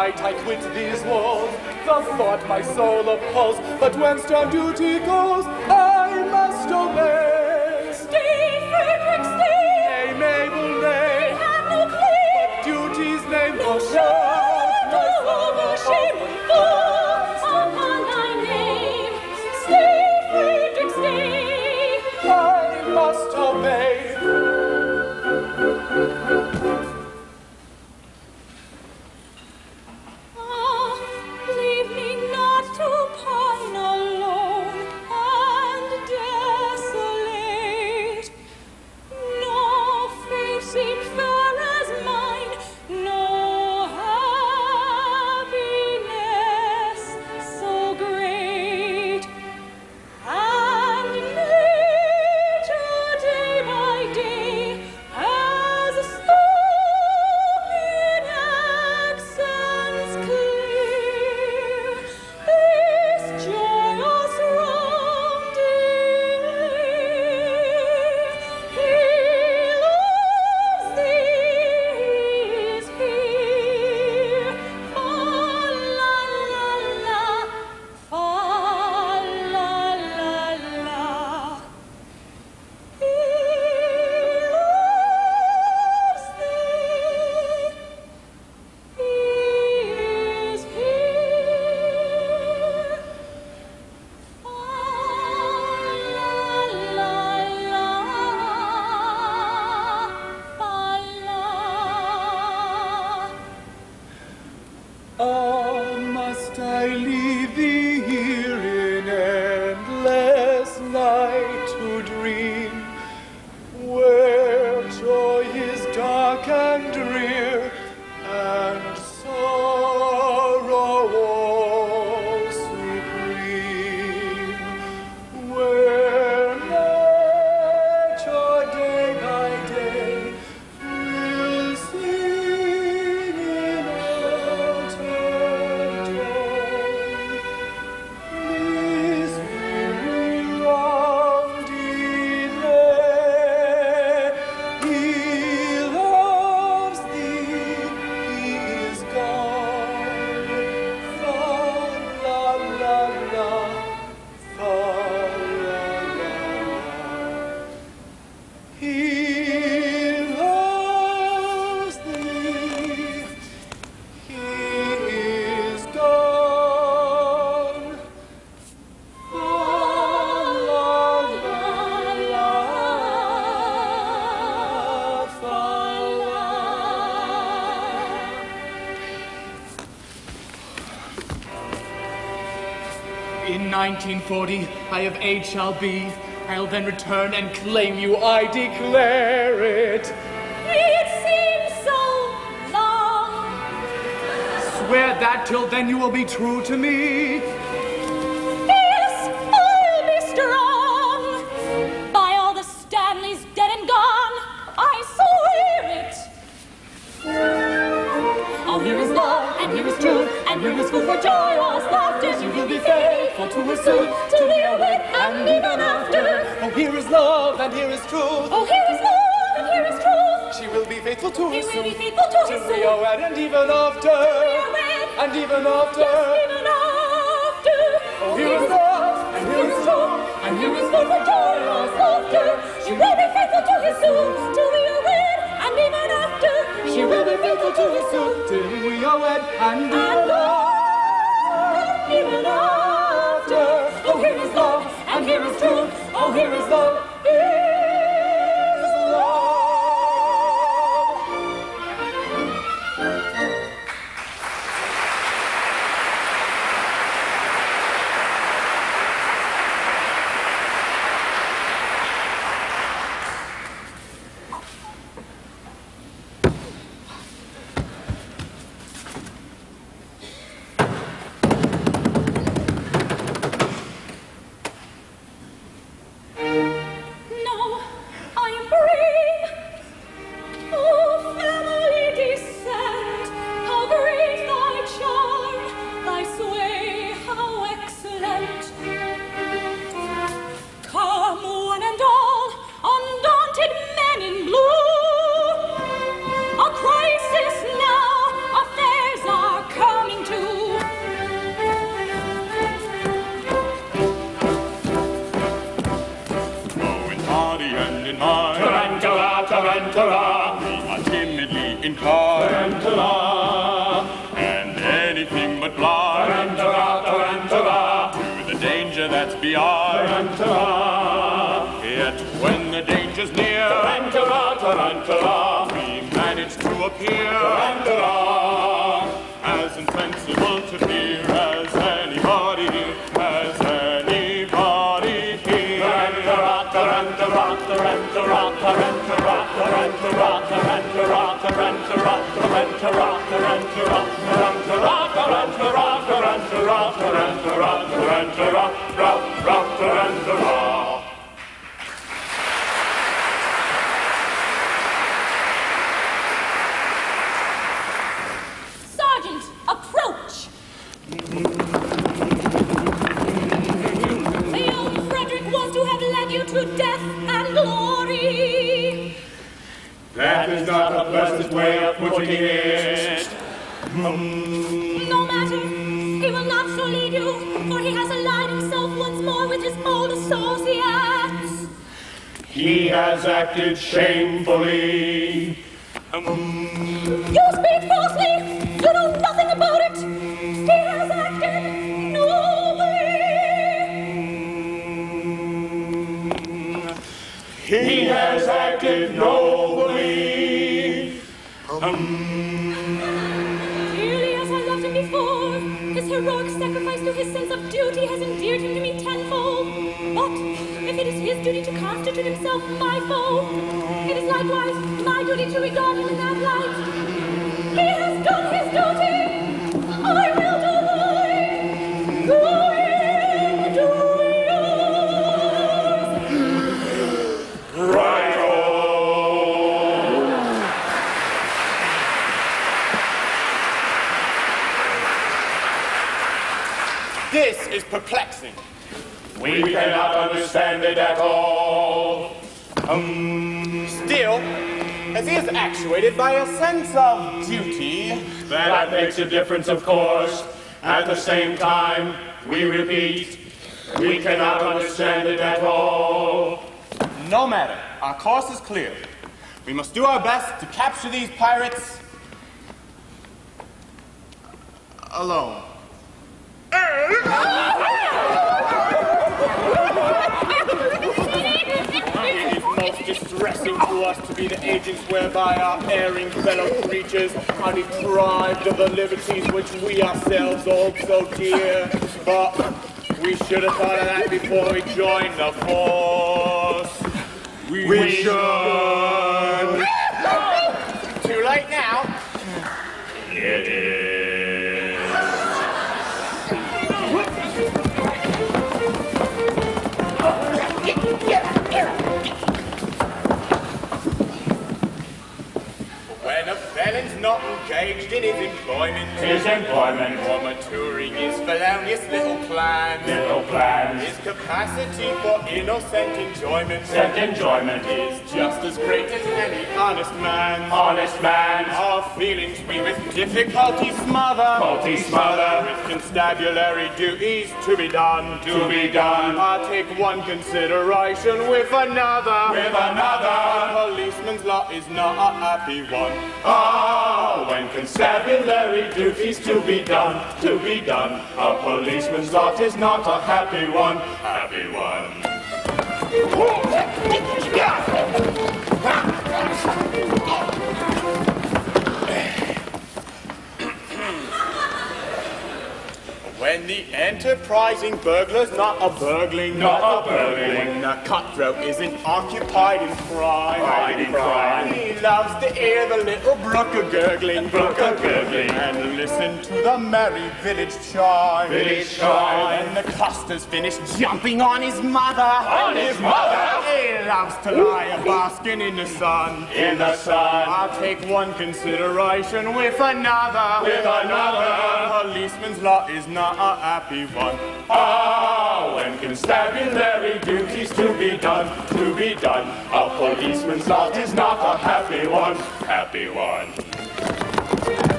Tonight I quit these walls. The thought my soul appalls, but when stern duty goes, 1940, I of age shall be. I'll then return and claim you, I declare it. It seems so long. Swear that till then you will be true to me. Is food for joy, whilst laughter. You will be faithful to her soon, to the wit, and even after. Oh, here is love and here is truth. Oh, here is love, and here is truth. She will be faithful to He her soon. to Till his we soul. are wed and even after. And even after. Even after. Oh, here is love and here is truth. And here is food for joy, whilst laughter. She will be faithful to soul, till we are wed, and even after. She will be faithful to his soul. Till we are wed and even after. Love. His sense of duty has endeared him to me tenfold. But if it is his duty to constitute himself my foe, it is likewise my duty to regard him in that light. He has done his duty. I is perplexing. We cannot understand it at all. Um. Still, as he is actuated by a sense of duty, That makes a difference, of course. At the same time, we repeat, we cannot understand it at all. no matter. Our course is clear. We must do our best to capture these pirates alone. It is most distressing to us to be the agents whereby our erring fellow creatures are deprived of the liberties which we ourselves hold so dear. But We should have thought of that before we joined the force. We, should. Too late now. It is. Not engaged in his employment, His employment. or maturing his felonious little plan, Little plans. his capacity for innocent enjoyment Set enjoyment. is just as great as any honest man. Honest man. Our feelings we with difficulty smother. Multi smother. With constabulary duties to be done. To be done. I'll take one consideration with another. With another. A policeman's lot is not a happy one. Ah, when constabulary duties to be done, to be done. A policeman's lot is not a happy one, happy one. When the enterprising burglar's not a burgling, Not a burgling. When the cutthroat isn't occupied in crime, Hiding crime. He loves to hear the little brook a gurgling, Brook a gurgling. and listen to the merry village chime. Village chime. When the coster's finished jumping on his mother, On his mother. He loves to lie a basking in the sun. In the sun. I'll take one consideration with another. With another. The Policeman's lot is not a happy one. Ah, when constabulary duties to be done, to be done. A policeman's lot is not a happy one, happy one.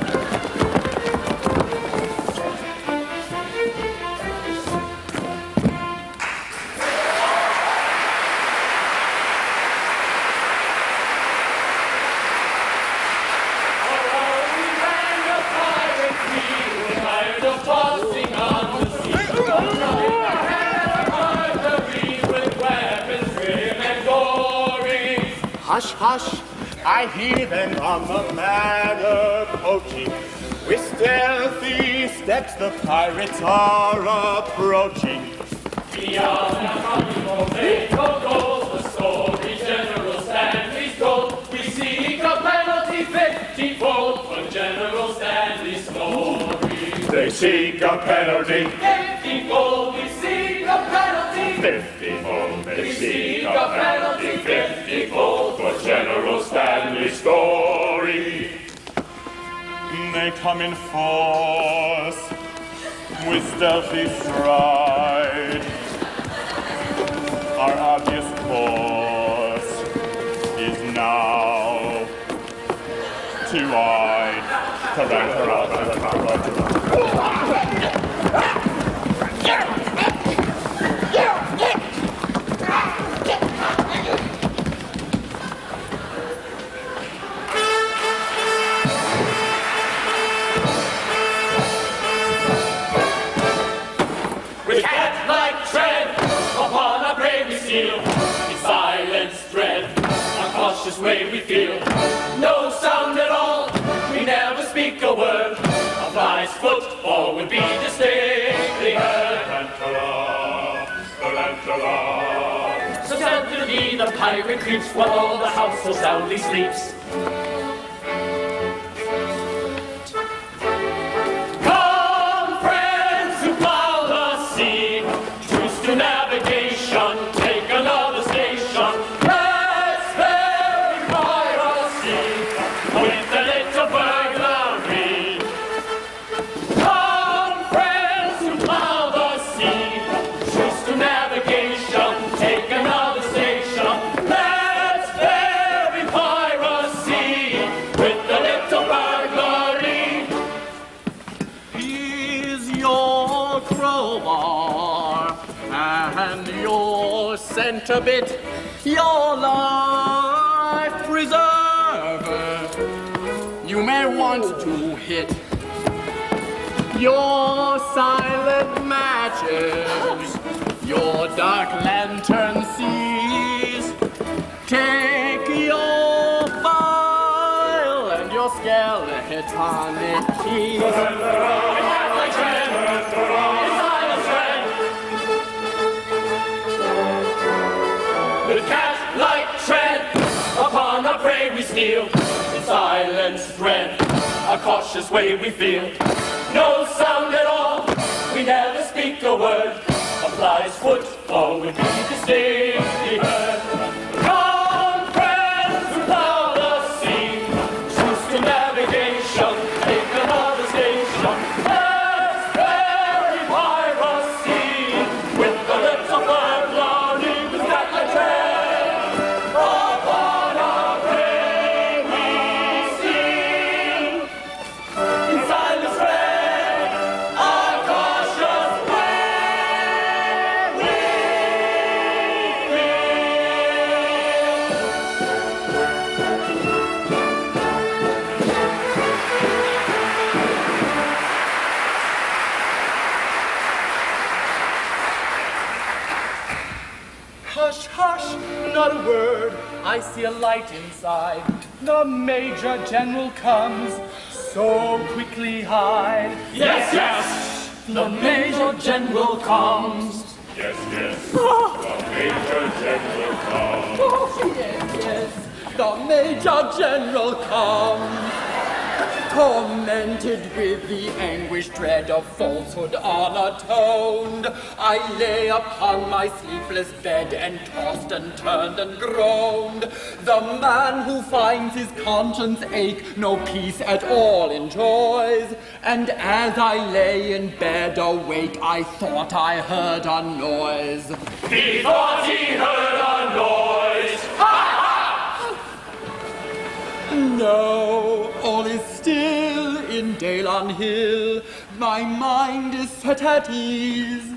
Hush, hush, I hear them on the man approaching. With stealthy steps the pirates are approaching. Beyond the coming faithful goes the story General Stanley's told. We seek a penalty fifty-fold for General Stanley's story. They seek a penalty fifty-fold. We seek a penalty fifty-fold. They seek a penalty fifty-fold for General Stanley's story. They come in force with stealthy stride. Our obvious course is now to hide. With feel. No sound at all, we never speak a word. A fly's footfall would be distinctly heard. So stealthily the pirate creeps while all the house so soundly sleeps. Your life preserver. You may want to hit your silent matches, your dark lantern cautious way we feel. No sound at all, we never speak a word. A fly's footfall would be distinctly heard. Light inside. The Major General comes. So quickly hide. Yes, yes, The Major General comes. Yes, yes. Ah. The Major General comes. Oh, yes, yes, the Major General comes. Tormented with the anguish dread of falsehood unatoned, I lay upon my sleepless bed and tossed and turned and groaned. The man who finds his conscience ache no peace at all enjoys. And as I lay in bed awake, I thought I heard a noise. He thought he heard a noise. Ha ha! No, all is still in Dalon Hill. My mind is set at ease.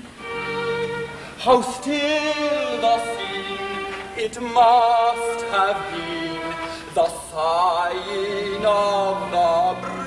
How still the scene! It must have been the sighing of the breeze.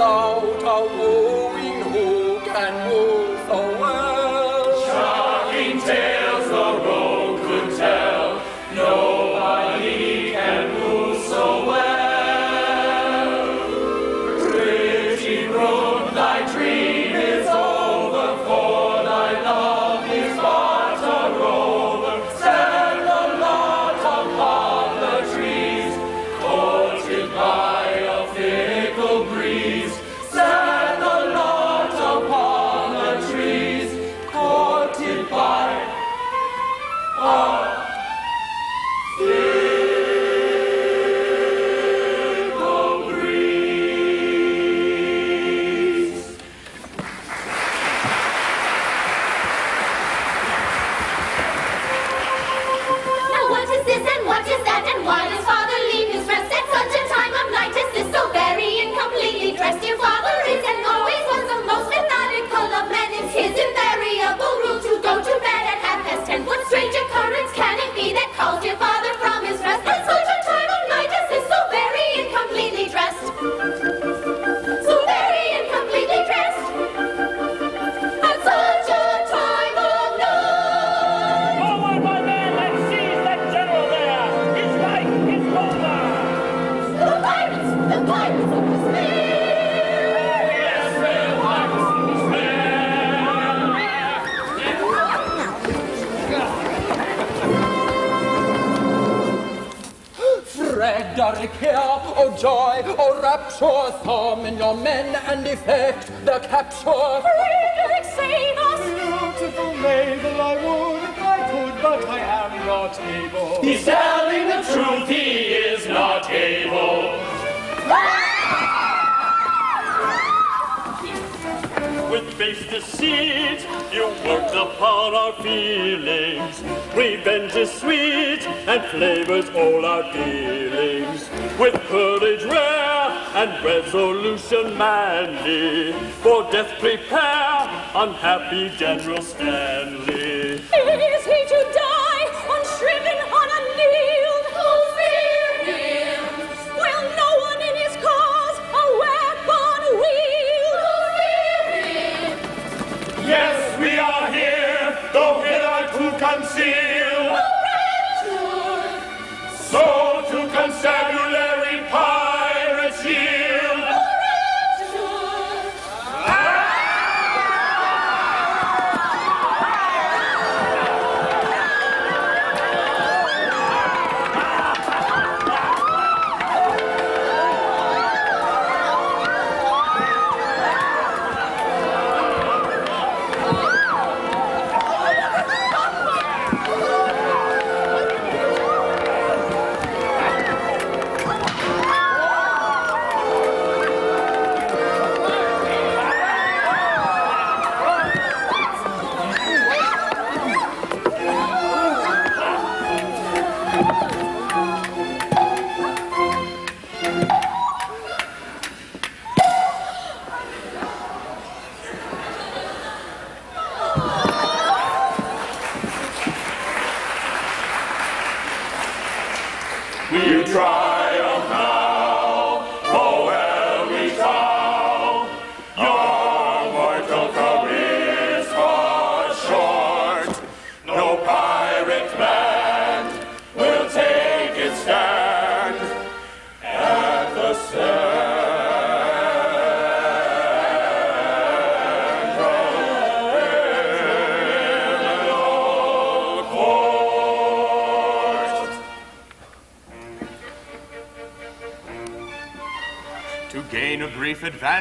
Out a wooing, who can woo joy or rapture, some in your men and effect the capture. Frederick, save us! Beautiful Mabel, I would if I could, but I am not able. He's telling the truth, he is not able. With base deceit, you worked upon our feelings. Revenge is sweet and flavors all our dealings. Courage rare and resolution manly, for death prepare, unhappy General Stanley. Is he to die unshriven, unannealed? Who fear him? Will no one in his cause a weapon wield? Who fear him? Yes, we are here, though hitherto concealed. So to constabulary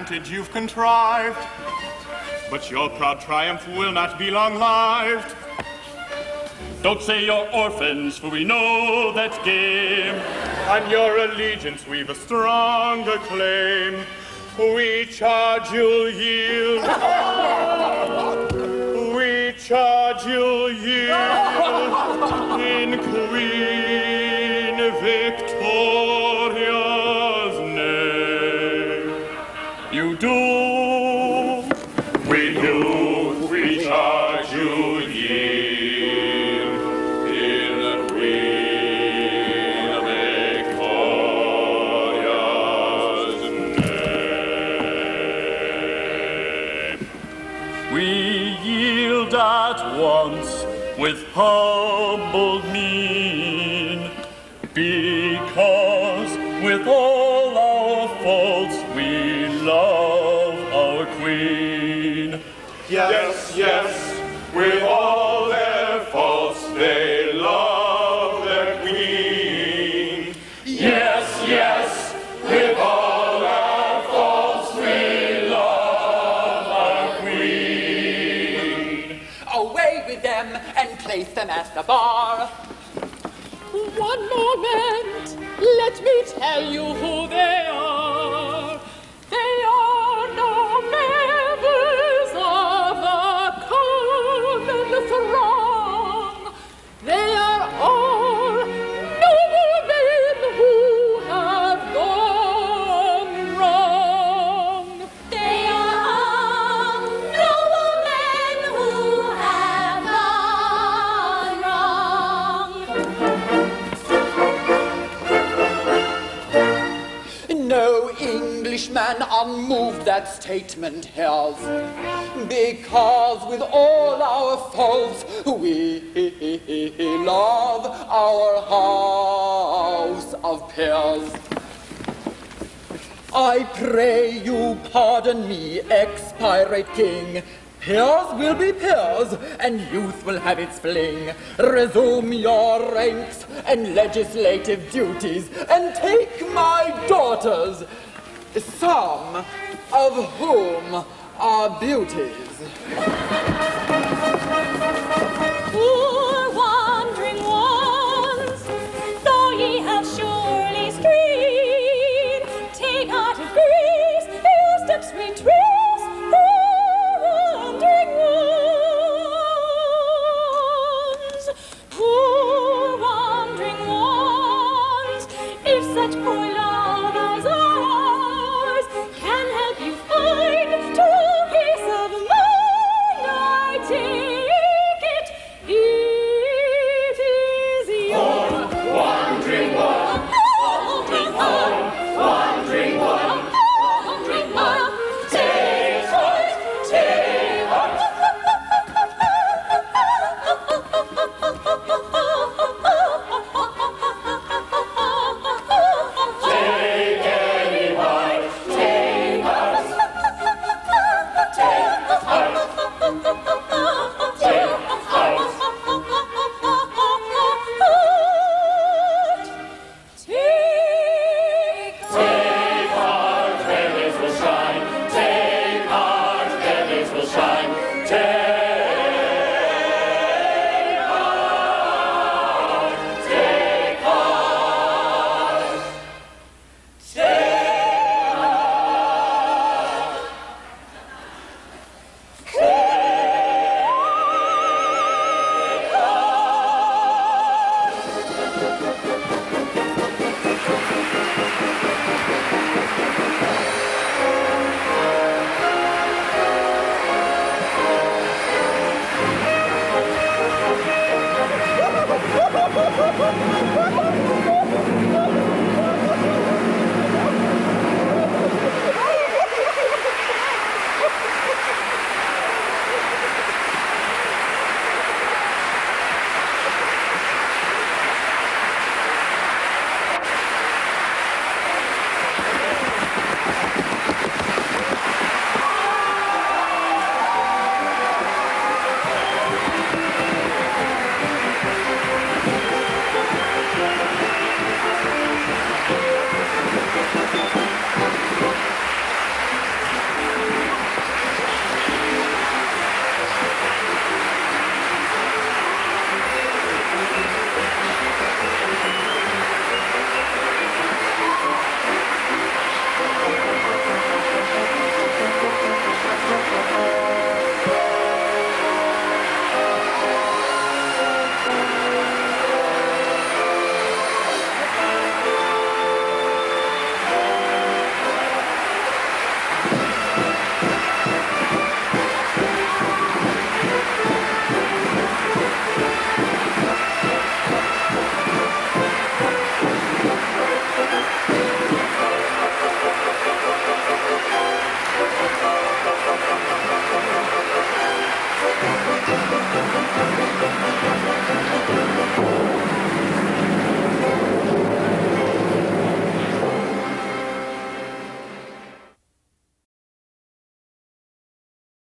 advantage you've contrived, but your proud triumph will not be long-lived. Don't say you're orphans, for we know that game. On your allegiance we've a stronger claim. We charge you'll yield. We charge you'll yield in Queen Victoria's at the bar. statement. Because with all our faults, we love our house of peers. I pray you pardon me, expirate king. Pills will be pills, and youth will have its fling. Resume your ranks and legislative duties, and take my daughters. Some of whom are beauties.